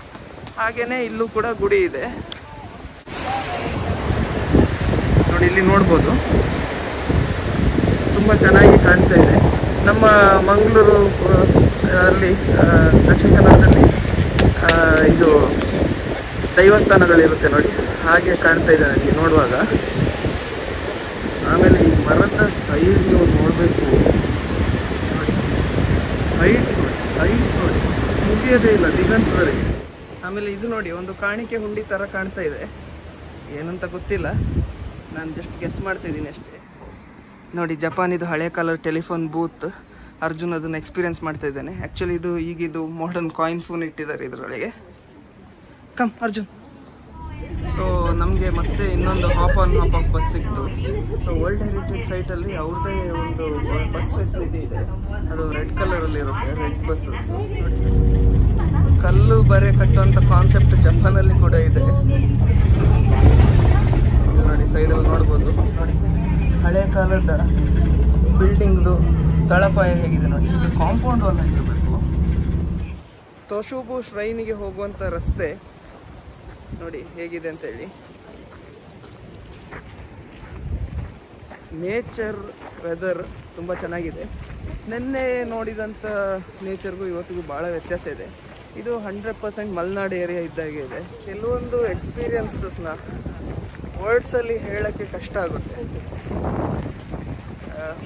ಹಾಗೇನೆ ಇಲ್ಲೂ ಕೂಡ ಗುಡಿ ಇದೆ. ನೋಡಿ, ಇಲ್ಲಿ ನೋಡ್ಬೋದು. ತುಂಬ ಚೆನ್ನಾಗಿ ಕಾಣ್ತಾ ಇದೆ. ನಮ್ಮ ಮಂಗಳೂರು ಅಲ್ಲಿ ದಕ್ಷಿಣ ಕನ್ನಡದಲ್ಲಿ ಇದು ದೈವಸ್ಥಾನಗಳಿರುತ್ತೆ ನೋಡಿ. ಹಾಗೆ ಕಾಣ್ತಾ ಇದೆ ನನಗೆ ನೋಡುವಾಗ. ಮರದ ಸೈಜ್ ನೀವು ನೋಡಬೇಕು. ನೋಡಿ ಹೈಟ್ ನೋಡಿ ಹೈಟ್ ನೋಡಿ. ಮುಗಿಯೋದೇ ಇಲ್ಲ ದಿಗಂತದವರೆಗೆ ಆಮೇಲೆ ಇದು ನೋಡಿ, ಒಂದು ಕಾಣಿಕೆ ಹುಂಡಿ ಥರ ಕಾಣ್ತಾ ಇದೆ. ಏನಂತ ಗೊತ್ತಿಲ್ಲ. ನಾನು ಜಸ್ಟ್ ಗೆಸ್ ಮಾಡ್ತಿದ್ದೀನಿ ಅಷ್ಟೇ. ನೋಡಿ, ಜಪಾನಿದು ಹಳೆ ಕಾಲದ ಟೆಲಿಫೋನ್ ಬೂತ್ ಅರ್ಜುನ್ ಅದನ್ನು ಎಕ್ಸ್ಪೀರಿಯನ್ಸ್ ಮಾಡ್ತಾ ಇದ್ದಾನೆ. ಆ್ಯಕ್ಚುಲಿ ಇದು ಈಗಿದು ಮಾಡರ್ನ್ ಕಾಯಿನ್ ಫೋನ್ ಇಟ್ಟಿದ್ದಾರೆ ಇದರೊಳಗೆ. ಕಮ್ ಅರ್ಜುನ್. ಸೊ ನಮಗೆ ಮತ್ತೆ ಇನ್ನೊಂದು hop on hop off bus ಸಿಕ್ತು. ಸೊ ವರ್ಲ್ಡ್ ಹೆರಿಟೇಜ್ ಸೈಟಲ್ಲಿ ಅವ್ರದ್ದೇ ಒಂದು ಬಸ್ ಫೆಸಿಲಿಟಿ ಇದೆ. ಅದು ರೆಡ್ ಕಲರಲ್ಲಿ ಇರುತ್ತೆ ರೆಡ್ ಬಸ್ಸಸ್ ಕಲ್ಲು ಬರೆ ಕಟ್ಟುವಂಥ ಕಾನ್ಸೆಪ್ಟ್ ಜಪಾನಲ್ಲಿ ಕೂಡ ಇದೆ. ಇದು ನೋಡಿ ಸೈಡಲ್ಲಿ ನೋಡ್ಬೋದು. ನೋಡಿ, ಹಳೆ ಕಾಲದ ಬಿಲ್ಡಿಂಗ್ದು ತಳಪಾಯ ಹೇಗಿದೆ ನೋಡಿ. ಇದು ಕಾಂಪೌಂಡ್ ವಾಲ್ ಆಗಿರಬೇಕು. ತೋಶೂಬು ಶ್ರೈನಿಗೆ ಹೋಗುವಂಥ ರಸ್ತೆ ನೋಡಿ ಹೇಗಿದೆ ಅಂತ ಹೇಳಿ. ನೇಚರ್ ವೆದರ್ ತುಂಬ ಚೆನ್ನಾಗಿದೆ. ನಿನ್ನೆ ನೋಡಿದಂಥ ನೇಚರ್ಗೂ ಇವತ್ತಿಗೂ ಭಾಳ ವ್ಯತ್ಯಾಸ ಇದೆ. ಇದು ಹಂಡ್ರೆಡ್ ಪರ್ಸೆಂಟ್ ಮಲೆನಾಡು ಏರಿಯಾ ಇದ್ದಾಗೆ ಇದೆ. ಕೆಲವೊಂದು ಎಕ್ಸ್ಪೀರಿಯನ್ಸಸ್ನ ವರ್ಡ್ಸಲ್ಲಿ ಹೇಳೋಕ್ಕೆ ಕಷ್ಟ ಆಗುತ್ತೆ.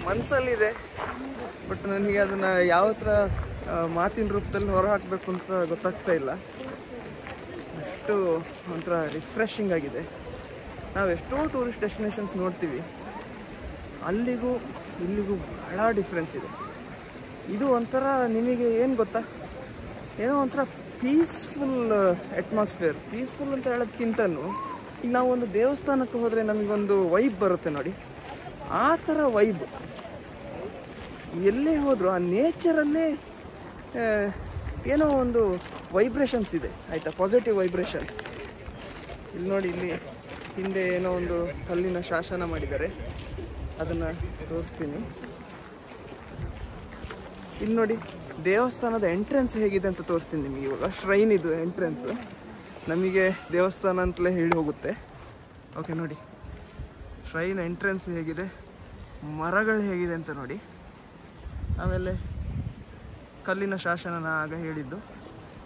ಮನಸ್ಸಲ್ಲಿದೆ ಬಟ್ ನನಗೆ ಅದನ್ನು ಯಾವ ಥರ ಮಾತಿನ ರೂಪದಲ್ಲಿ ಹೊರ ಹಾಕಬೇಕು ಅಂತ ಗೊತ್ತಾಗ್ತಾ ಇಲ್ಲ. ಅಷ್ಟು ಒಂಥರ ರಿಫ್ರೆಶಿಂಗ್ ಆಗಿದೆ. ನಾವು ಎಷ್ಟೋ ಟೂರಿಸ್ಟ್ ಡೆಸ್ಟಿನೇಷನ್ಸ್ ನೋಡ್ತೀವಿ. ಅಲ್ಲಿಗೂ ಇಲ್ಲಿಗೂ ಭಾಳ ಡಿಫ್ರೆನ್ಸ್ ಇದೆ. ಇದು ಒಂಥರ ನಿಮಗೆ ಏನು ಗೊತ್ತಾ? ಏನೋ ಒಂಥರ ಪೀಸ್ಫುಲ್ ಅಟ್ಮಾಸ್ಫಿಯರ್ ಪೀಸ್ಫುಲ್ ಅಂತ ಹೇಳೋದಕ್ಕಿಂತಲೂ ಈಗ ನಾವು ಒಂದು ದೇವಸ್ಥಾನಕ್ಕೆ ಹೋದರೆ ನಮಗೊಂದು ವೈಬ್ ಬರುತ್ತೆ ನೋಡಿ. ಆ ಥರ ವೈಬ್ ಎಲ್ಲೇ ಹೋದರೂ ಆ ನೇಚರಲ್ಲೇ ಏನೋ ಒಂದು ವೈಬ್ರೇಷನ್ಸ್ ಇದೆ, ಆಯಿತಾ? ಪಾಸಿಟಿವ್ ವೈಬ್ರೇಷನ್ಸ್ ಇಲ್ಲಿ ನೋಡಿ, ಇಲ್ಲಿ ಹಿಂದೆ ಏನೋ ಒಂದು ಕಲ್ಲಿನ ಶಾಸನ ಮಾಡಿದ್ದಾರೆ. ಅದನ್ನು ತೋರಿಸ್ತೀನಿ. ಇಲ್ಲಿ ನೋಡಿ, ದೇವಸ್ಥಾನದ ಎಂಟ್ರೆನ್ಸ್ ಹೇಗಿದೆ ಅಂತ ತೋರಿಸ್ತೀನಿ ನಿಮಗೆ ಇವಾಗ. ಶ್ರೈನ್ ಇದು ಎಂಟ್ರೆನ್ಸ್ ನಮಗೆ ದೇವಸ್ಥಾನ ಅಂತಲೇ ಹೇಳಿ ಹೋಗುತ್ತೆ. ಓಕೆ ನೋಡಿ. ಶ್ರೈನ್ ಎಂಟ್ರೆನ್ಸ್ ಹೇಗಿದೆ. ಮರಗಳು ಹೇಗಿದೆ ಅಂತ ನೋಡಿ. ಆಮೇಲೆ ಕಲ್ಲಿನ ಶಾಸನ ನಾ ಆಗ ಹೇಳಿದ್ದು.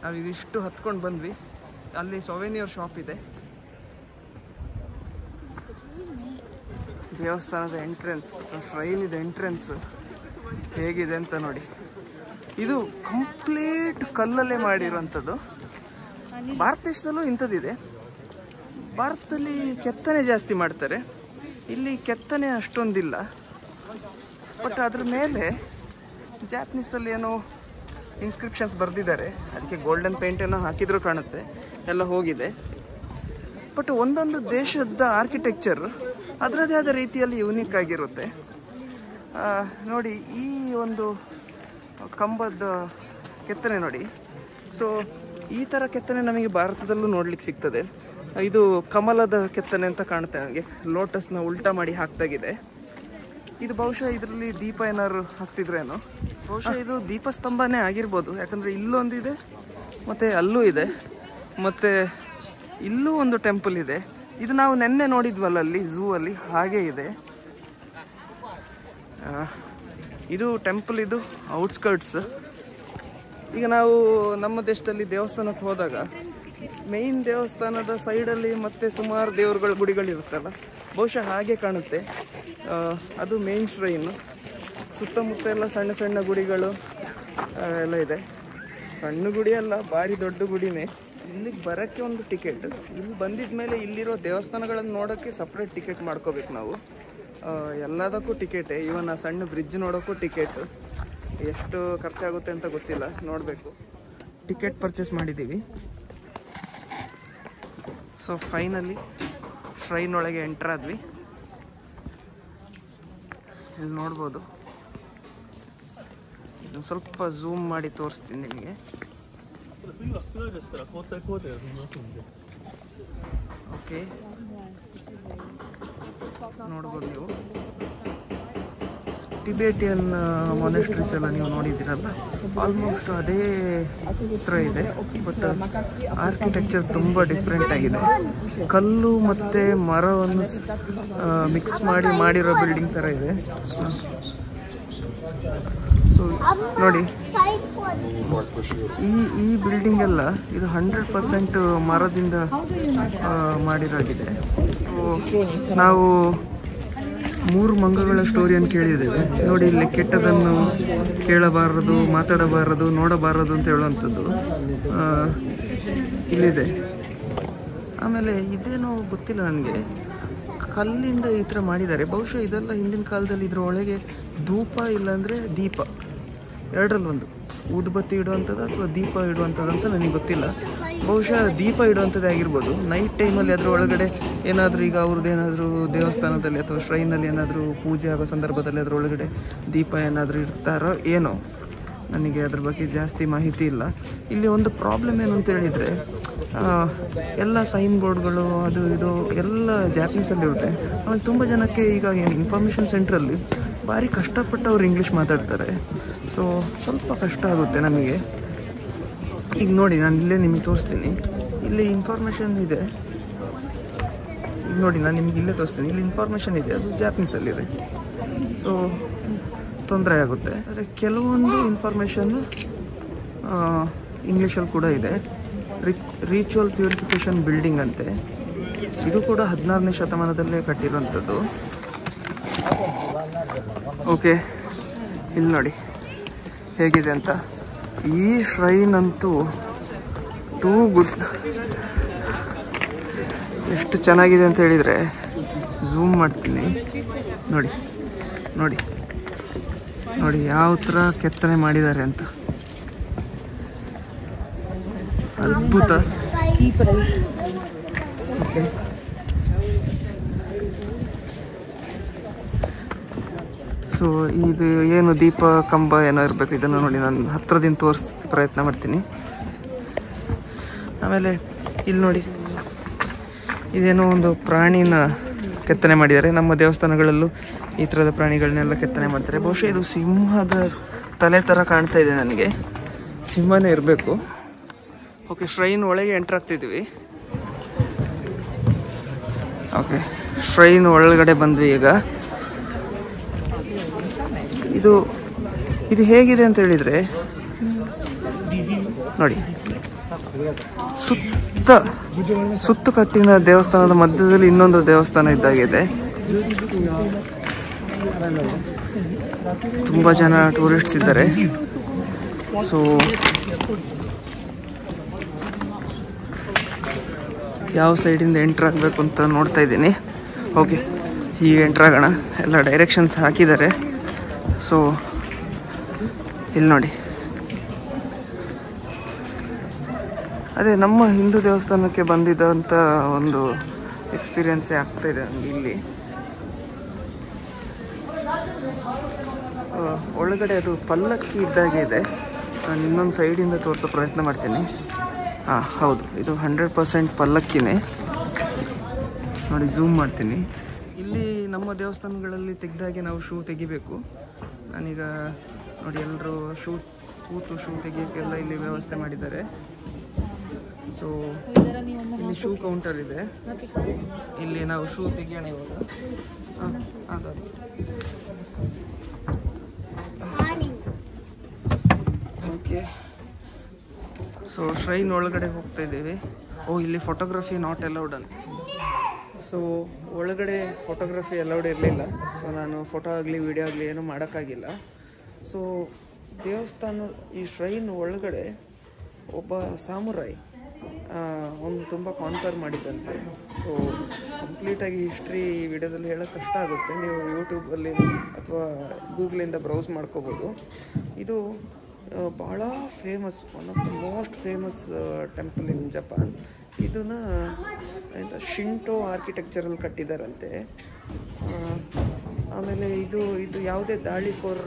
ನಾವು ಇವಿಷ್ಟು ಹತ್ಕೊಂಡು ಬಂದ್ವಿ. ಅಲ್ಲಿ ಸೊವೆನಿಯರ್ ಶಾಪ್ ಇದೆ. ದೇವಸ್ಥಾನದ ಎಂಟ್ರೆನ್ಸ್ ಅಥವಾ ಶ್ರೈನ್ ಇದೆ ಎಂಟ್ರೆನ್ಸ್ ಹೇಗಿದೆ ಅಂತ ನೋಡಿ. ಇದು ಕಂಪ್ಲೀಟ್ ಕಲ್ಲಲ್ಲೇ ಮಾಡಿರುವಂಥದ್ದು. ಭಾರತ ದೇಶದಲ್ಲೂ ಇಂಥದ್ದಿದೆ. ಭಾರತದಲ್ಲಿ ಕೆತ್ತನೆ ಜಾಸ್ತಿ ಮಾಡ್ತಾರೆ. ಇಲ್ಲಿ ಕೆತ್ತನೆ ಅಷ್ಟೊಂದಿಲ್ಲ. ಬಟ್ ಅದ್ರ ಮೇಲೆ ಜಾಪನೀಸಲ್ಲಿ ಏನೋ ಇನ್ಸ್ಕ್ರಿಪ್ಷನ್ಸ್ ಬರೆದಿದ್ದಾರೆ. ಅದಕ್ಕೆ ಗೋಲ್ಡನ್ ಪೇಂಟ್ ಏನೋ ಹಾಕಿದ್ರು ಕಾಣುತ್ತೆ. ಎಲ್ಲ ಹೋಗಿದೆ. ಬಟ್ ಒಂದೊಂದು ದೇಶದ ಆರ್ಕಿಟೆಕ್ಚರ್ ಅದರದೇ ಆದ ರೀತಿಯಲ್ಲಿ ಯೂನಿಕ್ ಆಗಿರುತ್ತೆ. ನೋಡಿ, ಈ ಒಂದು ಕಂಬದ ಕೆತ್ತನೆ ನೋಡಿ. ಸೊ ಈ ಥರ ಕೆತ್ತನೆ ನಮಗೆ ಭಾರತದಲ್ಲೂ ನೋಡ್ಲಿಕ್ಕೆ ಸಿಗ್ತದೆ. ಇದು ಕಮಲದ ಕೆತ್ತನೆ ಅಂತ ಕಾಣುತ್ತೆ ನನಗೆ. ಲೋಟಸ್ನ ಉಲ್ಟಾ ಮಾಡಿ ಹಾಕ್ತಾಗಿದೆ ಇದು ಬಹುಶಃ ಇದರಲ್ಲಿ ದೀಪ ಏನಾದ್ರು ಹಾಕ್ತಿದ್ರೇನೋ? ಬಹುಶಃ ಇದು ದೀಪಸ್ತಂಭನೇ ಆಗಿರ್ಬೋದು. ಯಾಕಂದ್ರೆ ಇಲ್ಲೊಂದಿದೆ, ಮತ್ತೆ ಅಲ್ಲೂ ಇದೆ, ಮತ್ತೆ ಇಲ್ಲೂ ಒಂದು ಟೆಂಪಲ್ ಇದೆ. ಇದು ನಾವು ನೆನ್ನೆ ನೋಡಿದ್ವಲ್ಲ ಅಲ್ಲಿ, ಝೂ ಅಲ್ಲಿ, ಹಾಗೆ ಇದೆ. ಇದು ಟೆಂಪಲ್, ಇದು ಔಟ್ಸ್ಕರ್ಟ್ಸ್. ಈಗ ನಾವು ನಮ್ಮ ದೇಶದಲ್ಲಿ ದೇವಸ್ಥಾನಕ್ಕೆ ಹೋದಾಗ ಮೇಯ್ನ್ ದೇವಸ್ಥಾನದ ಸೈಡಲ್ಲಿ ಮತ್ತೆ ಸುಮಾರು ದೇವರುಗಳ ಗುಡಿಗಳಿರುತ್ತಲ್ಲ ಬಹುಶಃ ಹಾಗೆ ಕಾಣುತ್ತೆ. ಅದು ಮೇನ್ ಶ್ರೈನ್ ಸುತ್ತಮುತ್ತ ಎಲ್ಲ ಸಣ್ಣ ಸಣ್ಣ ಗುಡಿಗಳು ಎಲ್ಲ ಇದೆ. ಸಣ್ಣ ಗುಡಿ ಅಲ್ಲ, ಭಾರಿ ದೊಡ್ಡ ಗುಡಿನೇ. ಇಲ್ಲಿಗೆ ಬರೋಕ್ಕೆ ಒಂದು ಟಿಕೆಟ್. ಇಲ್ಲಿ ಬಂದಿದ ಮೇಲೆ ಇಲ್ಲಿರೋ ದೇವಸ್ಥಾನಗಳನ್ನು ನೋಡೋಕ್ಕೆ ಸಪ್ರೇಟ್ ಟಿಕೆಟ್ ಮಾಡ್ಕೋಬೇಕು ನಾವು. ಎಲ್ಲದಕ್ಕೂ ಟಿಕೆಟೇ. ಇವನ್ ಆ ಸಣ್ಣ ಬ್ರಿಡ್ಜ್ ನೋಡೋಕ್ಕೂ ಟಿಕೆಟ್. ಎಷ್ಟು ಖರ್ಚಾಗುತ್ತೆ ಅಂತ ಗೊತ್ತಿಲ್ಲ. ನೋಡಬೇಕು. ಟಿಕೆಟ್ ಪರ್ಚೇಸ್ ಮಾಡಿದ್ದೀವಿ. ಸೊ ಫೈನಲಿ ಶ್ರೈನ್ ಒಳಗೆ ಎಂಟ್ರಾದ್ವಿ ಇಲ್ಲಿ ನೋಡ್ಬೋದು. ಇದನ್ನು ಸ್ವಲ್ಪ ಝೂಮ್ ಮಾಡಿ ತೋರಿಸ್ತೀನಿ ನಿಮಗೆ. ಓಕೆ ನೋಡ್ಬೋದು ನೀವು. ಟಿಬೇಟಿಯನ್ ಮೊನೆಸ್ಟ್ರೀಸ್ ಎಲ್ಲ ನೀವು ನೋಡಿದ್ದೀರಲ್ಲ? ಆಲ್ಮೋಸ್ಟ್ ಅದೇ ಹತ್ರ ಇದೆ. ಬಟ್ ಆರ್ಕಿಟೆಕ್ಚರ್ ತುಂಬ ಡಿಫ್ರೆಂಟ್ ಆಗಿದೆ. ಕಲ್ಲು ಮತ್ತು ಮರವನ್ನು ಮಿಕ್ಸ್ ಮಾಡಿ ಮಾಡಿರೋ ಬಿಲ್ಡಿಂಗ್ ಥರ ಇದೆ. ಸೊ ನೋಡಿ. ಈ ಈ ಬಿಲ್ಡಿಂಗ್ ಎಲ್ಲ ಇದು ಹಂಡ್ರೆಡ್ ಪರ್ಸೆಂಟ್ ಮರದಿಂದ ಮಾಡಿರಾಗಿದೆ. So, ನಾವು ಮೂರು ಮಂಗಗಳ ಸ್ಟೋರಿಯನ್ನು ಕೇಳಿದ್ದೇವೆ ನೋಡಿ, ಇಲ್ಲಿ ಕೆಟ್ಟದನ್ನು ಕೇಳಬಾರದು, ಮಾತಾಡಬಾರದು, ನೋಡಬಾರದು ಅಂತ ಹೇಳುವಂಥದ್ದು ಇಲ್ಲಿದೆ. ಆಮೇಲೆ ಇದೇನೋ ಗೊತ್ತಿಲ್ಲ ನನಗೆ. ಕಲ್ಲಿಂದ ಈ ಥರ ಮಾಡಿದ್ದಾರೆ. ಬಹುಶಃ ಇದೆಲ್ಲ ಹಿಂದಿನ ಕಾಲದಲ್ಲಿ ಇದರ ಒಳಗೆ ಧೂಪ ಇಲ್ಲಾಂದರೆ ದೀಪ. ಎರಡರಲ್ಲಿ ಒಂದು ಊದುಬತ್ತಿ ಇಡುವಂಥದ್ದು ಅಥವಾ ದೀಪ ಇಡುವಂಥದ್ದು ಅಂತ ನನಗೆ ಗೊತ್ತಿಲ್ಲ. ಬಹುಶಃ ದೀಪ ಇಡುವಂಥದ್ದೇ ಆಗಿರ್ಬೋದು. ನೈಟ್ ಟೈಮಲ್ಲಿ ಅದರ ಒಳಗಡೆ ಏನಾದರೂ ಈಗ ಅವ್ರದ್ದು ಏನಾದರೂ ದೇವಸ್ಥಾನದಲ್ಲಿ ಅಥವಾ ಶ್ರೈನಲ್ಲಿ ಏನಾದರೂ ಪೂಜೆ ಆಗೋ ಸಂದರ್ಭದಲ್ಲಿ ಅದರ ಒಳಗಡೆ ದೀಪ ಏನಾದರೂ ಇಡ್ತಾರೋ ಏನೋ, ನನಗೆ ಅದ್ರ ಬಗ್ಗೆ ಜಾಸ್ತಿ ಮಾಹಿತಿ ಇಲ್ಲ. ಇಲ್ಲಿ ಒಂದು ಪ್ರಾಬ್ಲಮ್ ಏನು ಅಂತ ಹೇಳಿದರೆ ಎಲ್ಲ ಸೈನ್ ಬೋರ್ಡ್ಗಳು ಅದು ಇದು ಎಲ್ಲ ಜಾಪನೀಸಲ್ಲಿ ಇರುತ್ತೆ ಆಮೇಲೆ ತುಂಬ ಜನಕ್ಕೆ ಈಗ ಇನ್ಫಾರ್ಮೇಷನ್ ಸೆಂಟ್ರಲ್ಲಿ ಭಾರಿ ಕಷ್ಟಪಟ್ಟು ಅವ್ರು ಇಂಗ್ಲೀಷ್ ಮಾತಾಡ್ತಾರೆ. ಸೊ ಸ್ವಲ್ಪ ಕಷ್ಟ ಆಗುತ್ತೆ ನಮಗೆ. ಈಗ ನೋಡಿ, ನಾನು ಇಲ್ಲೇ ನಿಮಗೆ ತೋರಿಸ್ತೀನಿ. ಇಲ್ಲಿ ಇನ್ಫಾರ್ಮೇಷನ್ ಇದೆ. ಈಗ ನೋಡಿ, ನಾನು ನಿಮ್ಗೆ ಇಲ್ಲೇ ತೋರಿಸ್ತೀನಿ. ಇಲ್ಲಿ ಇನ್ಫಾರ್ಮೇಷನ್ ಇದೆ. ಅದು ಜಾಪನೀಸಲ್ಲಿದೆ ಸೊ ತೊಂದರೆ ಆಗುತ್ತೆ. ಆದರೆ ಕೆಲವೊಂದು ಇನ್ಫಾರ್ಮೇಷನ್ನು ಇಂಗ್ಲೀಷಲ್ಲಿ ಕೂಡ ಇದೆ. ರೀಚುವಲ್ ಪ್ಯೂರಿಫಿಕೇಷನ್ ಬಿಲ್ಡಿಂಗ್ ಅಂತೆ. ಇದು ಕೂಡ ಹದಿನಾರನೇ ಶತಮಾನದಲ್ಲೇ ಕಟ್ಟಿರುವಂಥದ್ದು. ಓಕೆ ಇಲ್ಲಿ ನೋಡಿ. ಹೇಗಿದೆ ಅಂತ. ಈ ಶ್ರೈನ್ ಅಂತೂ ಟೂ ಗುಡ್ ಎಷ್ಟು ಚೆನ್ನಾಗಿದೆ ಅಂತ ಹೇಳಿದರೆ ಝೂಮ್ ಮಾಡ್ತೀನಿ. ನೋಡಿ ನೋಡಿ. ನೋಡಿ ಯಾವ ಥರ ಕೆತ್ತನೆ ಮಾಡಿದ್ದಾರೆ ಅಂತ. ಅದ್ಭುತ. ಓಕೆ. ಸೊ, ಇದು ಏನು ದೀಪ, ಕಂಬ ಏನೋ ಇರಬೇಕು. ಇದನ್ನು ನೋಡಿ ನಾನು ಹತ್ರದಿಂದ ತೋರಿಸೋಕ್ಕೆ ಪ್ರಯತ್ನ ಮಾಡ್ತೀನಿ. ಆಮೇಲೆ ಇಲ್ಲಿ ನೋಡಿ. ಇದೇನೋ ಒಂದು ಪ್ರಾಣಿನ ಕೆತ್ತನೆ ಮಾಡಿದ್ದಾರೆ. ನಮ್ಮ ದೇವಸ್ಥಾನಗಳಲ್ಲೂ ಈ ಥರದ ಪ್ರಾಣಿಗಳನ್ನೆಲ್ಲ ಕೆತ್ತನೆ ಮಾಡ್ತಾರೆ. ಬಹುಶಃ ಇದು ಸಿಂಹದ ತಲೆ ಥರ ಕಾಣ್ತಾ ಇದೆ ನನಗೆ. ಸಿಂಹನೇ ಇರಬೇಕು. ಓಕೆ ಶ್ರೈನ್ ಒಳಗೆ ಎಂಟ್ರ್ ಆಗ್ತಿದ್ವಿ ಓಕೆ ಶ್ರೈನ್ ಒಳಗಡೆ ಬಂದ್ವಿ ಈಗ. ಇದು ಇದು ಹೇಗಿದೆ ಅಂತ ಹೇಳಿದರೆ, ನೋಡಿ, ಸುತ್ತ, ಸುತ್ತು ಕಟ್ಟಿನ ದೇವಸ್ಥಾನದ ಮಧ್ಯದಲ್ಲಿ ಇನ್ನೊಂದು ದೇವಸ್ಥಾನ ಇದ್ದಾಗಿದೆ. ತುಂಬ ಜನ ಟೂರಿಸ್ಟ್ಸ್ ಇದ್ದಾರೆ. ಸೊ ಯಾವ ಸೈಡಿಂದ ಎಂಟ್ರ್ ಆಗಬೇಕು ಅಂತ ನೋಡ್ತಾ ಇದ್ದೀನಿ. ಓಕೆ ಈಗ ಎಂಟ್ರ್ ಆಗೋಣ. ಎಲ್ಲ ಡೈರೆಕ್ಷನ್ಸ್ ಹಾಕಿದ್ದಾರೆ. ಸೊ, ಇಲ್ಲಿ ನೋಡಿ. ಅದೇ, ನಮ್ಮ ಹಿಂದೂ ದೇವಸ್ಥಾನಕ್ಕೆ ಬಂದಿದ್ದಂಥ ಒಂದು ಎಕ್ಸ್ಪೀರಿಯನ್ಸೇ ಆಗ್ತಾ ಇದೆ ನನಗೆ ಇಲ್ಲಿ. ಒಳಗಡೆ ಅದು ಪಲ್ಲಕ್ಕಿ ಇದ್ದಾಗೆ ಇದೆ. ನಾನು ಇನ್ನೊಂದು ಸೈಡಿಂದ ತೋರಿಸೋ ಪ್ರಯತ್ನ ಮಾಡ್ತೀನಿ. ಹಾಂ ಹೌದು, ಇದು ಹಂಡ್ರೆಡ್ ಪರ್ಸೆಂಟ್ ಪಲ್ಲಕ್ಕಿನೇ. ನೋಡಿ ಝೂಮ್ ಮಾಡ್ತೀನಿ. ಇಲ್ಲಿ ನಮ್ಮ ದೇವಸ್ಥಾನಗಳಲ್ಲಿ ತೆಗೆದಾಗೆ ನಾವು ಶೂ ತೆಗಿಬೇಕು. ನಾನೀಗ ನೋಡಿ ಎಲ್ಲರೂ ಶೂ, ಕೂತು ಶೂ ತೆಗಿಯೋಕ್ಕೆಲ್ಲ ಇಲ್ಲಿ ವ್ಯವಸ್ಥೆ ಮಾಡಿದ್ದಾರೆ. ಸೊ ಇಲ್ಲಿ ಶೂ ಕೌಂಟರ್ ಇದೆ. ಇಲ್ಲಿ ನಾವು ಶೂ ತೆಗಿಯೋಣ ಇವಾಗ. ಹಾಂ ಅದು ಓಕೆ. ಸೊ ಶ್ರೈನ್ ಒಳಗಡೆ ಹೋಗ್ತಾ ಇದ್ದೀವಿ. ಓ, ಇಲ್ಲಿ ಫೋಟೋಗ್ರಫಿ ನಾಟ್ ಅಲೌಡ್ ಅಂತ. ಸೊ ಒಳಗಡೆ ಫೋಟೋಗ್ರಫಿ ಅಲೌಡ್ ಇರಲಿಲ್ಲ. ಸೊ ನಾನು ಫೋಟೋ ಆಗಲಿ ವಿಡಿಯೋ ಆಗಲಿ ಏನೂ ಮಾಡೋಕ್ಕಾಗಿಲ್ಲ. ಸೊ ದೇವಸ್ಥಾನ, ಈ ಶ್ರೈನ್ ಒಳಗಡೆ ಒಬ್ಬ ಸಾಮುರಾಯಿ ಅವನು ತುಂಬ ಕಾನ್ಫರ್ ಮಾಡಿದ್ದಂತೆ ಸೊ ಕಂಪ್ಲೀಟಾಗಿ ಹಿಸ್ಟ್ರಿ ಈ ವಿಡಿಯೋದಲ್ಲಿ ಹೇಳೋಕ್ಕೆ ಕಷ್ಟ ಆಗುತ್ತೆ. ನೀವು ಯೂಟ್ಯೂಬಲ್ಲಿ ಅಥವಾ ಗೂಗ್ಲಿಂದ ಬ್ರೌಸ್ ಮಾಡ್ಕೋಬೋದು. ಇದು ಭಾಳ famous one of the most famous temple in Japan ಇದನ್ನ ಎಂತ ಶಿಂಟೋ ಆರ್ಕಿಟೆಕ್ಚರಲ್ಲಿ ಕಟ್ಟಿದಾರಂತೆ. ಆಮೇಲೆ ಇದು ಇದು ಯಾವುದೇ ದಾಳಿಕೋರ್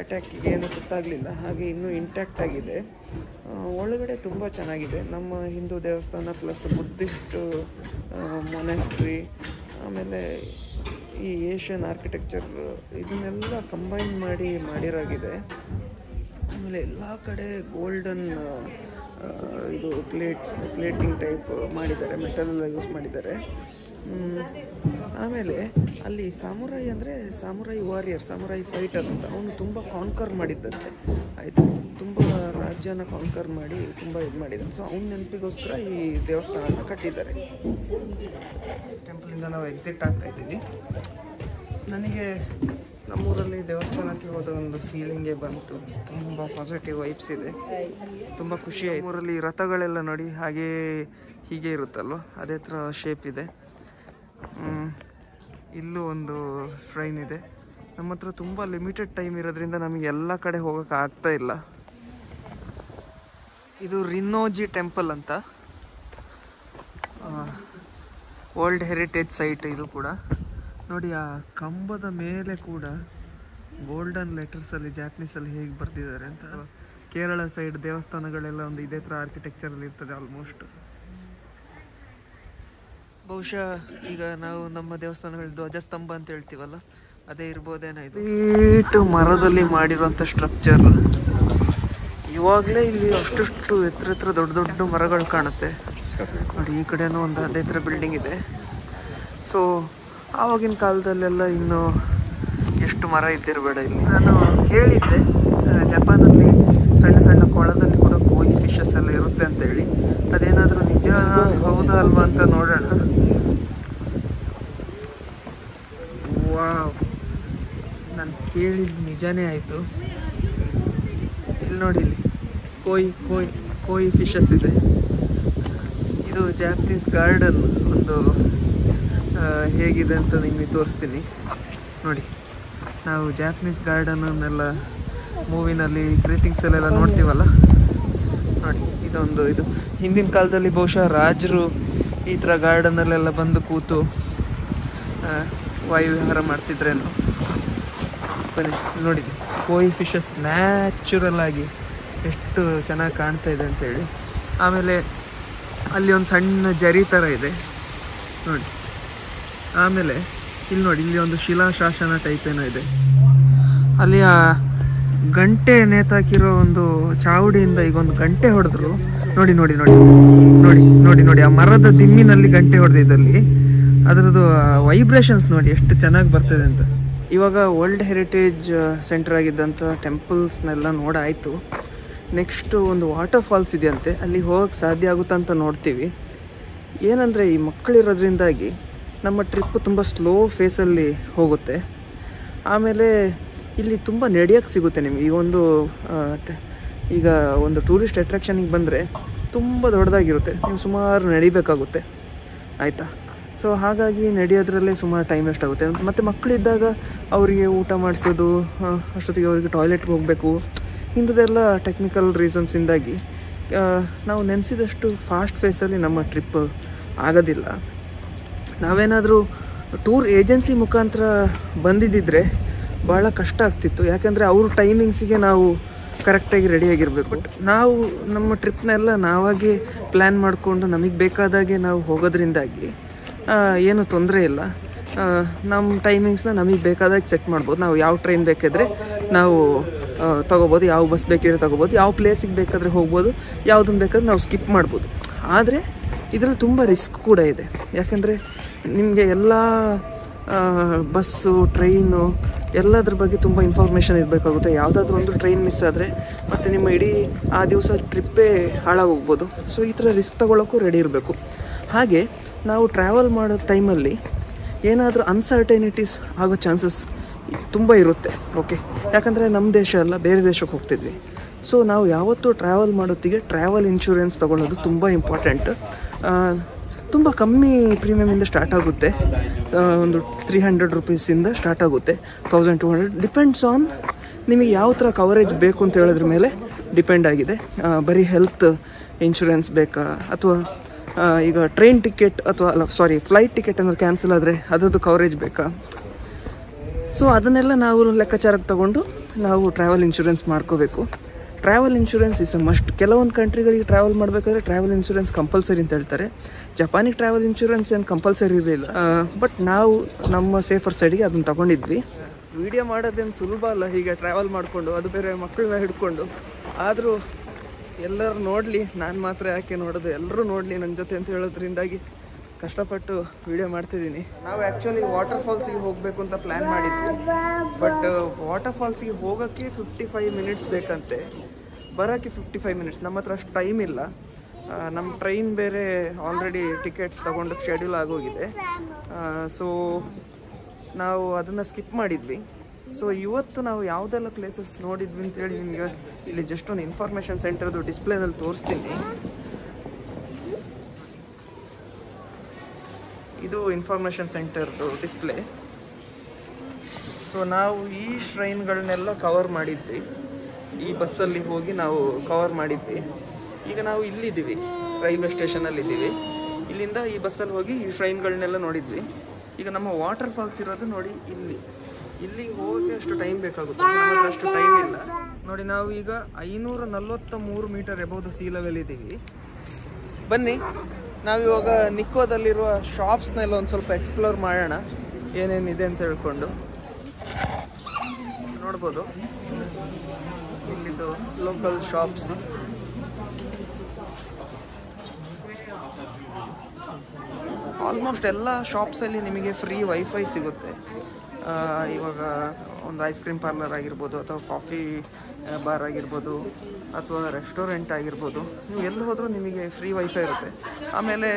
ಅಟ್ಯಾಕಿಗೆ ಏನು ಗೊತ್ತಾಗಲಿಲ್ಲ, ಹಾಗೆ ಇನ್ನೂ ಇಂಟ್ಯಾಕ್ಟ್ ಆಗಿದೆ. ಒಳಗಡೆ ತುಂಬ ಚೆನ್ನಾಗಿದೆ. ನಮ್ಮ ಹಿಂದೂ ದೇವಸ್ಥಾನ ಪ್ಲಸ್ ಬುದ್ಧಿಸ್ಟ್ ಮೊನೆಸ್ಟ್ರಿ ಆಮೇಲೆ ಈ ಏಷ್ಯನ್ ಆರ್ಕಿಟೆಕ್ಚರ್ ಇದನ್ನೆಲ್ಲ ಕಂಬೈನ್ ಮಾಡಿ ಮಾಡಿರಾಗಿದೆ. ಆಮೇಲೆ ಎಲ್ಲ ಕಡೆ ಗೋಲ್ಡನ್ ಇದು ಪ್ಲೇಟ್, ಪ್ಲೇಟಿಂಗ್ ಟೈಪ್ ಮಾಡಿದ್ದಾರೆ ಮೆಟಲ್ ಯೂಸ್ ಮಾಡಿದ್ದಾರೆ. ಆಮೇಲೆ ಅಲ್ಲಿ ಸಾಮುರಾಯಿ ಅಂದರೆ ಸಾಮುರಾಯಿ ವಾರಿಯರ್, ಸಾಮುರಾಯಿ ಫೈಟರ್ ಅಂತ, ಅವನು ತುಂಬ ಕಾನ್ಕರ್ ಮಾಡಿದ್ದಂತೆ. ಆಯಿತು? ತುಂಬ ರಾಜ್ಯನ ಕಾನ್ಕರ್ ಮಾಡಿ, ತುಂಬ ಇದು ಮಾಡಿದ್ದಾನೆ. ಸೊ ಅವನ ನೆನಪಿಗೋಸ್ಕರ ಈ ದೇವಸ್ಥಾನನ ಕಟ್ಟಿದ್ದಾರೆ. ಟೆಂಪಲಿಂದ ನಾವು ಎಕ್ಸಿಟ್ ಆಗ್ತಾ ಇದ್ದೀವಿ. ನನಗೆ ನಮ್ಮೂರಲ್ಲಿ ದೇವಸ್ಥಾನಕ್ಕೆ ಹೋದ ಒಂದು ಫೀಲಿಂಗೇ ಬಂತು. ತುಂಬ ಪಾಸಿಟಿವ್ ವೈಬ್ಸ್ ಇದೆ. ತುಂಬ ಖುಷಿ ಆಯ್ತು. ಊರಲ್ಲಿ ರಥಗಳೆಲ್ಲ ನೋಡಿ ಹಾಗೇ ಹೀಗೆ ಇರುತ್ತಲ್ವ? ಅದೇ ಥರ ಶೇಪ್ ಇದೆ. ಇಲ್ಲೂ ಒಂದು ಶ್ರೈನ್ ಇದೆ. ನಮ್ಮ ಹತ್ರ ತುಂಬ ಲಿಮಿಟೆಡ್ ಟೈಮ್ ಇರೋದ್ರಿಂದ ನಮಗೆ ಎಲ್ಲ ಕಡೆ ಹೋಗೋಕೆ ಆಗ್ತಾ ಇಲ್ಲ. ಇದು ರಿನ್ನೋಜಿ ಟೆಂಪಲ್ ಅಂತ. ವರ್ಲ್ಡ್ ಹೆರಿಟೇಜ್ ಸೈಟ್ ಇದು ಕೂಡ. ನೋಡಿ, ಆ ಕಂಬದ ಮೇಲೆ ಕೂಡ ಗೋಲ್ಡನ್ ಲೆಟರ್ಸಲ್ಲಿ ಜಾಪನೀಸಲ್ಲಿ ಹೇಗೆ ಬರ್ತಿದ್ದಾರೆ ಅಂತ. ಕೇರಳ ಸೈಡ್ ದೇವಸ್ಥಾನಗಳೆಲ್ಲ ಒಂದು ಇದೇ ಥರ ಆರ್ಕಿಟೆಕ್ಚರಲ್ಲಿ ಇರ್ತದೆ ಆಲ್ಮೋಸ್ಟ್ ಬಹುಶಃ ಈಗ ನಾವು ನಮ್ಮ ದೇವಸ್ಥಾನಗಳ ಧ್ವಜಸ್ತಂಭ ಅಂತ ಹೇಳ್ತೀವಲ್ಲ, ಅದೇ ಇರ್ಬೋದೇನೋ ಇದು. ಈಟು ಮರದಲ್ಲಿ ಮಾಡಿರುವಂಥ ಸ್ಟ್ರಕ್ಚರ್ ಇವಾಗಲೇ ಇಲ್ಲಿ ಅಷ್ಟಷ್ಟು ಎತ್ತರ ಎತ್ತರ ದೊಡ್ಡ ದೊಡ್ಡ ಮರಗಳು ಕಾಣುತ್ತೆ. ನೋಡಿ, ಈ ಕಡೆನೂ ಒಂದು ಅದೇ ಥರ ಬಿಲ್ಡಿಂಗ್ ಇದೆ. ಸೊ ಆವಾಗಿನ ಕಾಲದಲ್ಲೆಲ್ಲ ಇನ್ನು ಎಷ್ಟು ಮರ ಇದ್ದಿರಬೇಡ ಇಲ್ಲಿ. ನಾನು ಹೇಳಿದ್ದೆ ಜಪಾನಲ್ಲಿ ಸಣ್ಣ ಸಣ್ಣ ಕೊಳದಲ್ಲಿ ಕೂಡ ಕೋಯಿ ಫಿಶಸ್ ಎಲ್ಲ ಇರುತ್ತೆ ಅಂತ ಹೇಳಿ. ಅದೇನಾದರೂ ನಿಜ ಹೌದಾ ಅಲ್ವಾ ಅಂತ ನೋಡೋಣ. ವಾವ್. ನಾನು ಕೇಳಿದ ನಿಜಾನೇ ಆಯಿತು. ಇಲ್ಲಿ ನೋಡಿ ಇಲ್ಲಿ. ಕೋಯಿ ಕೋಯಿ ಕೋಯಿ ಫಿಶಸ್ ಇದೆ. ಇದು ಜಾಪನೀಸ್ ಗಾರ್ಡನ್ ಒಂದು ಹೇಗಿದೆ ಅಂತ ನಿಮಗೆ ತೋರಿಸ್ತೀನಿ. ನೋಡಿ, ನಾವು ಜಾಪನೀಸ್ ಗಾರ್ಡನನ್ನೆಲ್ಲ ಮೂವಿನಲ್ಲಿ ಗ್ರೀಟಿಂಗ್ಸಲ್ಲೆಲ್ಲ ನೋಡ್ತೀವಲ್ಲ? ನೋಡಿ, ಇದೊಂದು ಇದು. ಹಿಂದಿನ ಕಾಲದಲ್ಲಿ ಬಹುಶಃ ರಾಜರು ಈ ಥರ ಗಾರ್ಡನಲ್ಲೆಲ್ಲ ಬಂದು ಕೂತು ವಾಯುವಿಹಾರ ಮಾಡ್ತಿದ್ರೇನೋ ಬನ್ನಿ, ನೋಡಿ ಕೋಯಿ ಫಿಶಸ್ ನ್ಯಾಚುರಲ್ ಆಗಿ ಎಷ್ಟು ಚೆನ್ನಾಗಿ ಕಾಣ್ತಾ ಇದೆ ಅಂತೇಳಿ ಆಮೇಲೆ ಅಲ್ಲಿ ಒಂದು ಸಣ್ಣ ಜರಿ ಥರ ಇದೆ. ನೋಡಿ ಆಮೇಲೆ, ಇಲ್ಲಿ ನೋಡಿ, ಇಲ್ಲಿ ಒಂದು ಶಿಲಾಶಾಸನ ಟೈಪ್ ಏನೋ ಇದೆ. ಅಲ್ಲಿ ಆ ಗಂಟೆ ನೇತಾಕಿರೋ ಒಂದು ಚಾವಡಿಯಿಂದ ಈಗ ಒಂದು ಗಂಟೆ ಹೊಡೆದ್ರು. ನೋಡಿ ನೋಡಿ ನೋಡಿ ನೋಡಿ ನೋಡಿ ನೋಡಿ, ಆ ಮರದ ದಿಮ್ಮಿನಲ್ಲಿ ಗಂಟೆ ಹೊಡೆದಿದ್ದಲ್ಲಿ ಅದರದ್ದು ವೈಬ್ರೇಷನ್ಸ್ ನೋಡಿ, ಎಷ್ಟು ಚೆನ್ನಾಗಿ ಬರ್ತದೆ ಅಂತ. ಇವಾಗ ವರ್ಲ್ಡ್ ಹೆರಿಟೇಜ್ ಸೆಂಟರ್ ಆಗಿದ್ದಂಥ ಟೆಂಪಲ್ಸ್ನೆಲ್ಲ ನೋಡಾಯಿತು. ನೆಕ್ಸ್ಟು ಒಂದು ವಾಟರ್ ಫಾಲ್ಸ್ ಇದೆಯಂತೆ. ಅಲ್ಲಿ ಹೋಗಕ್ಕೆ ಸಾಧ್ಯ ಆಗುತ್ತಂತ ನೋಡ್ತೀವಿ. ಏನಂದರೆ, ಈ ಮಕ್ಕಳಿರೋದ್ರಿಂದಾಗಿ ನಮ್ಮ ಟ್ರಿಪ್ ತುಂಬ ಸ್ಲೋ ಫೇಸಲ್ಲಿ ಹೋಗುತ್ತೆ. ಆಮೇಲೆ ಇಲ್ಲಿ ತುಂಬ ನಡೆಯೋಕ್ಕೆ ಸಿಗುತ್ತೆ ನಿಮಗೆ. ಈ ಒಂದು ಈಗ ಒಂದು ಟೂರಿಸ್ಟ್ ಅಟ್ರಾಕ್ಷನಿಗೆ ಬಂದರೆ ತುಂಬ ದೊಡ್ಡದಾಗಿರುತ್ತೆ. ನೀವು ಸುಮಾರು ನಡಿಬೇಕಾಗುತ್ತೆ. ಆಯಿತಾ? ಸೊ ಹಾಗಾಗಿ ನಡೆಯೋದ್ರಲ್ಲೇ ಸುಮಾರು ಟೈಮ್ ವೇಸ್ಟ್ ಆಗುತ್ತೆ. ಮತ್ತು ಮಕ್ಕಳಿದ್ದಾಗ ಅವರಿಗೆ ಊಟ ಮಾಡಿಸೋದು ಅಷ್ಟೊತ್ತಿಗೆ ಅವರಿಗೆ ಟಾಯ್ಲೆಟ್ಗೆ ಹೋಗಬೇಕು. ಇಂಥದ್ದೆಲ್ಲ ಟೆಕ್ನಿಕಲ್ ರೀಸನ್ಸಿಂದಾಗಿ ನಾವು ನೆನೆಸಿದಷ್ಟು ಫಾಸ್ಟ್ ಫೇಸಲ್ಲಿ ನಮ್ಮ ಟ್ರಿಪ್ ಆಗೋದಿಲ್ಲ. ನಾವೇನಾದರೂ ಟೂರ್ ಏಜೆನ್ಸಿ ಮುಖಾಂತರ ಬಂದಿದ್ದಿದ್ರೆ ಭಾಳ ಕಷ್ಟ ಆಗ್ತಿತ್ತು. ಯಾಕಂದರೆ ಅವ್ರ ಟೈಮಿಂಗ್ಸಿಗೆ ನಾವು ಕರೆಕ್ಟಾಗಿ ರೆಡಿಯಾಗಿರಬೇಕು ಬಟ್ ನಾವು ನಮ್ಮ ಟ್ರಿಪ್ನೆಲ್ಲ ನಾವಾಗೆ ಪ್ಲ್ಯಾನ್ ಮಾಡಿಕೊಂಡು ನಮಗೆ ಬೇಕಾದಾಗೆ ನಾವು ಹೋಗೋದ್ರಿಂದಾಗಿ ಏನು ತೊಂದರೆ ಇಲ್ಲ. ನಮ್ಮ ಟೈಮಿಂಗ್ಸ್ನ ನಮಗೆ ಬೇಕಾದಾಗೆ ಸೆಟ್ ಮಾಡ್ಬೋದು. ನಾವು ಯಾವ ಟ್ರೈನ್ ಬೇಕಿದ್ರೆ ನಾವು ತಗೋಬೋದು. ಯಾವ ಬಸ್ ಬೇಕಿದ್ರೆ ತೊಗೋಬೋದು. ಯಾವ ಪ್ಲೇಸಿಗೆ ಬೇಕಾದರೆ ಹೋಗ್ಬೋದು. ಯಾವುದನ್ನು ಬೇಕಾದ್ರೆ ನಾವು ಸ್ಕಿಪ್ ಮಾಡ್ಬೋದು. ಆದರೆ ಇದರಲ್ಲಿ ತುಂಬ ರಿಸ್ಕ್ ಕೂಡ ಇದೆ. ಯಾಕಂದರೆ ನಿಮಗೆ ಎಲ್ಲ ಬಸ್ಸು, ಟ್ರೈನು, ಎಲ್ಲದ್ರ ಬಗ್ಗೆ ತುಂಬ ಇನ್ಫಾರ್ಮೇಷನ್ ಇರಬೇಕಾಗುತ್ತೆ. ಯಾವುದಾದ್ರೂ ಒಂದು ಟ್ರೈನ್ ಮಿಸ್ ಆದರೆ ಮತ್ತು ನಿಮ್ಮ ಇಡೀ ಆ ದಿವಸ ಟ್ರಿಪ್ಪೇ ಹಾಳಾಗೋಗ್ಬೋದು. ಸೊ ಈ ಥರ ರಿಸ್ಕ್ ತೊಗೊಳೋಕ್ಕೂ ರೆಡಿ ಇರಬೇಕು. ಹಾಗೆ, ನಾವು ಟ್ರಾವೆಲ್ ಮಾಡೋ ಟೈಮಲ್ಲಿ ಏನಾದರೂ ಅನ್ಸರ್ಟೈನಿಟೀಸ್ ಆಗೋ ಚಾನ್ಸಸ್ ತುಂಬ ಇರುತ್ತೆ. ಓಕೆ ಯಾಕಂದರೆ ನಮ್ಮ ದೇಶ ಅಲ್ಲ, ಬೇರೆ ದೇಶಕ್ಕೆ ಹೋಗ್ತಿದ್ವಿ. ಸೊ ನಾವು ಯಾವತ್ತೂ ಟ್ರಾವೆಲ್ ಮಾಡೋತ್ತಿಗೆ ಟ್ರಾವೆಲ್ ಇನ್ಶೂರೆನ್ಸ್ ತೊಗೊಳೋದು ತುಂಬ ಇಂಪಾರ್ಟೆಂಟ್ ತುಂಬ ಕಮ್ಮಿ ಪ್ರೀಮಿಯಮಿಂದ ಸ್ಟಾರ್ಟ್ ಆಗುತ್ತೆ. ಒಂದು ತ್ರೀ ಹಂಡ್ರೆಡ್ ರುಪೀಸಿಂದ ಸ್ಟಾರ್ಟ್ ಆಗುತ್ತೆ. Thousand two hundred depends on ನಿಮಗೆ ಯಾವ ಥರ ಕವರೇಜ್ ಬೇಕು ಅಂತ ಹೇಳೋದ್ರ ಮೇಲೆ ಡಿಪೆಂಡ್ ಆಗಿದೆ. ಬರೀ ಹೆಲ್ತ್ ಇನ್ಶೂರೆನ್ಸ್ ಬೇಕಾ? ಅಥವಾ ಈಗ ಟ್ರೈನ್ ಟಿಕೆಟ್ ಅಥವಾ, ಅಲ್ಲ ಸಾರಿ ಫ್ಲೈಟ್ ಟಿಕೆಟ್ ಏನಾದ್ರು ಕ್ಯಾನ್ಸಲ್ ಆದರೆ ಅದರದ್ದು ಕವರೇಜ್ ಬೇಕಾ? ಸೊ ಅದನ್ನೆಲ್ಲ ನಾವು ಲೆಕ್ಕಾಚಾರಕ್ಕೆ ತಗೊಂಡು ನಾವು ಟ್ರಾವೆಲ್ ಇನ್ಶೂರೆನ್ಸ್ ಮಾಡ್ಕೋಬೇಕು. Travel insurance is a must. ಕೆಲವೊಂದು ಕಂಟ್ರಿಗಳಿಗೆ ಟ್ರಾವೆಲ್ ಮಾಡಬೇಕಾದ್ರೆ ಟ್ರಾವೆಲ್ ಇನ್ಶೂರೆನ್ಸ್ ಕಂಪಲ್ಸರಿ ಅಂತ ಹೇಳ್ತಾರೆ. ಜಪಾನಿಗೆ ಟ್ರಾವೆಲ್ ಇನ್ಶೂರೆನ್ಸ್ ಏನು ಕಂಪಲ್ಸರಿ ಇರಲಿಲ್ಲ. ಬಟ್ ನಾವು ನಮ್ಮ ಸೇಫರ್ ಸೈಡಿಗೆ ಅದನ್ನು ತಗೊಂಡಿದ್ವಿ. ವಿಡಿಯೋ ಮಾಡೋದೇನು ಸುಲಭ ಅಲ್ಲ, ಹೀಗೆ ಟ್ರಾವೆಲ್ ಮಾಡಿಕೊಂಡು, ಅದು ಬೇರೆ ಮಕ್ಕಳನ್ನ ಹಿಡ್ಕೊಂಡು. ಆದರೂ ಎಲ್ಲರೂ ನೋಡಲಿ, ನಾನು ಮಾತ್ರ ಯಾಕೆ ನೋಡೋದು? ಎಲ್ಲರೂ ನೋಡಲಿ ನನ್ನ ಜೊತೆ ಅಂತ ಹೇಳೋದ್ರಿಂದಾಗಿ. ಕಷ್ಟಪಟ್ಟು ವಿಡಿಯೋ ಮಾಡ್ತಿದ್ದೀನಿ. ನಾವು ಆ್ಯಕ್ಚುಲಿ ವಾಟರ್ ಫಾಲ್ಸಿಗೆ ಹೋಗಬೇಕು ಅಂತ ಪ್ಲ್ಯಾನ್ ಮಾಡಿದ್ವಿ. ಬಟ್ ವಾಟರ್ ಫಾಲ್ಸಿಗೆ ಹೋಗೋಕ್ಕೆ ಫಿಫ್ಟಿ ಫೈವ್ ಮಿನಿಟ್ಸ್ ಬೇಕಂತೆ. ಬರೋಕ್ಕೆ ಫಿಫ್ಟಿ ಫೈವ್ ಮಿನಿಟ್ಸ್ ನಮ್ಮ ಹತ್ರ ಅಷ್ಟು ಟೈಮ್ ಇಲ್ಲ. ನಮ್ಮ ಟ್ರೈನ್ ಬೇರೆ ಆಲ್ರೆಡಿ ಟಿಕೆಟ್ಸ್ ತೊಗೊಂಡು ಶೆಡ್ಯೂಲ್ ಆಗೋಗಿದೆ. ಸೊ ನಾವು ಅದನ್ನು ಸ್ಕಿಪ್ ಮಾಡಿದ್ವಿ. ಸೊ ಇವತ್ತು ನಾವು ಯಾವುದೆಲ್ಲ ಪ್ಲೇಸಸ್ ನೋಡಿದ್ವಿ ಅಂತೇಳಿ ನಿಮಗೆ ಇಲ್ಲಿ ಜಸ್ಟ್ ಒಂದು ಇನ್ಫಾರ್ಮೇಷನ್ ಸೆಂಟರ್ದು ಡಿಸ್ಪ್ಲೇನಲ್ಲಿ ತೋರಿಸ್ತೀನಿ. ಇದು ಇನ್ಫಾರ್ಮೇಷನ್ ಸೆಂಟರ್ದು ಡಿಸ್ಪ್ಲೇ ಸೊ ನಾವು ಈ ಶ್ರೈನ್ಗಳನ್ನೆಲ್ಲ ಕವರ್ ಮಾಡಿದ್ವಿ. ಈ ಬಸ್ಸಲ್ಲಿ ಹೋಗಿ ನಾವು ಕವರ್ ಮಾಡಿದ್ವಿ. ಈಗ ನಾವು ಇಲ್ಲಿದ್ದೀವಿ ರೈಲ್ವೆ ಸ್ಟೇಷನಲ್ಲಿ ಇದ್ದೀವಿ ಇಲ್ಲಿಂದ ಈ ಬಸ್ಸಲ್ಲಿ ಹೋಗಿ ಈ ಶ್ರೈನ್ಗಳನ್ನೆಲ್ಲ ನೋಡಿದ್ವಿ. ಈಗ ನಮ್ಮ ವಾಟರ್ ಫಾಲ್ಸ್ ಇರೋದು ನೋಡಿ ಇಲ್ಲಿ. ಇಲ್ಲಿಗೆ ಹೋಗೋಕ್ಕೆ ಅಷ್ಟು ಟೈಮ್ ಬೇಕಾಗುತ್ತೆ. ಅಷ್ಟು ಟೈಮ್ ಇಲ್ಲ. ನೋಡಿ, ನಾವು ಈಗ ಐನೂರ ನಲ್ವತ್ತ ಮೂರು ಮೀಟರ್ ಎಬೌದು ಸಿ ಲೆವೆಲ್ ಇದ್ದೀವಿ. ಬನ್ನಿ. ನಾವಿವಾಗ ನಿಕ್ಕೋದಲ್ಲಿರುವ ಶಾಪ್ಸ್ನೆಲ್ಲ ಒಂದು ಸ್ವಲ್ಪ ಎಕ್ಸ್ಪ್ಲೋರ್ ಮಾಡೋಣ. ಏನೇನಿದೆ ಅಂತ ಹೇಳ್ಕೊಂಡು. ನೋಡ್ಬೋದು. ಇಲ್ಲಿದ್ದು ಲೋಕಲ್ ಶಾಪ್ಸ್ ಆಲ್ಮೋಸ್ಟ್ ಎಲ್ಲ ಶಾಪ್ಸಲ್ಲಿ ನಿಮಗೆ ಫ್ರೀ ವೈಫೈ ಸಿಗುತ್ತೆ. ಇವಾಗ ಒಂದು ಐಸ್ ಕ್ರೀಮ್ ಪಾರ್ಲರ್ ಆಗಿರ್ಬೋದು ಅಥವಾ ಕಾಫಿ ಬಾರ್ ಆಗಿರ್ಬೋದು ಅಥವಾ ರೆಸ್ಟೋರೆಂಟ್ ಆಗಿರ್ಬೋದು, ನೀವು ಎಲ್ಲಿ ಹೋದರೂ ನಿಮಗೆ ಫ್ರೀ ವೈಫೈ ಇರುತ್ತೆ. ಆಮೇಲೆ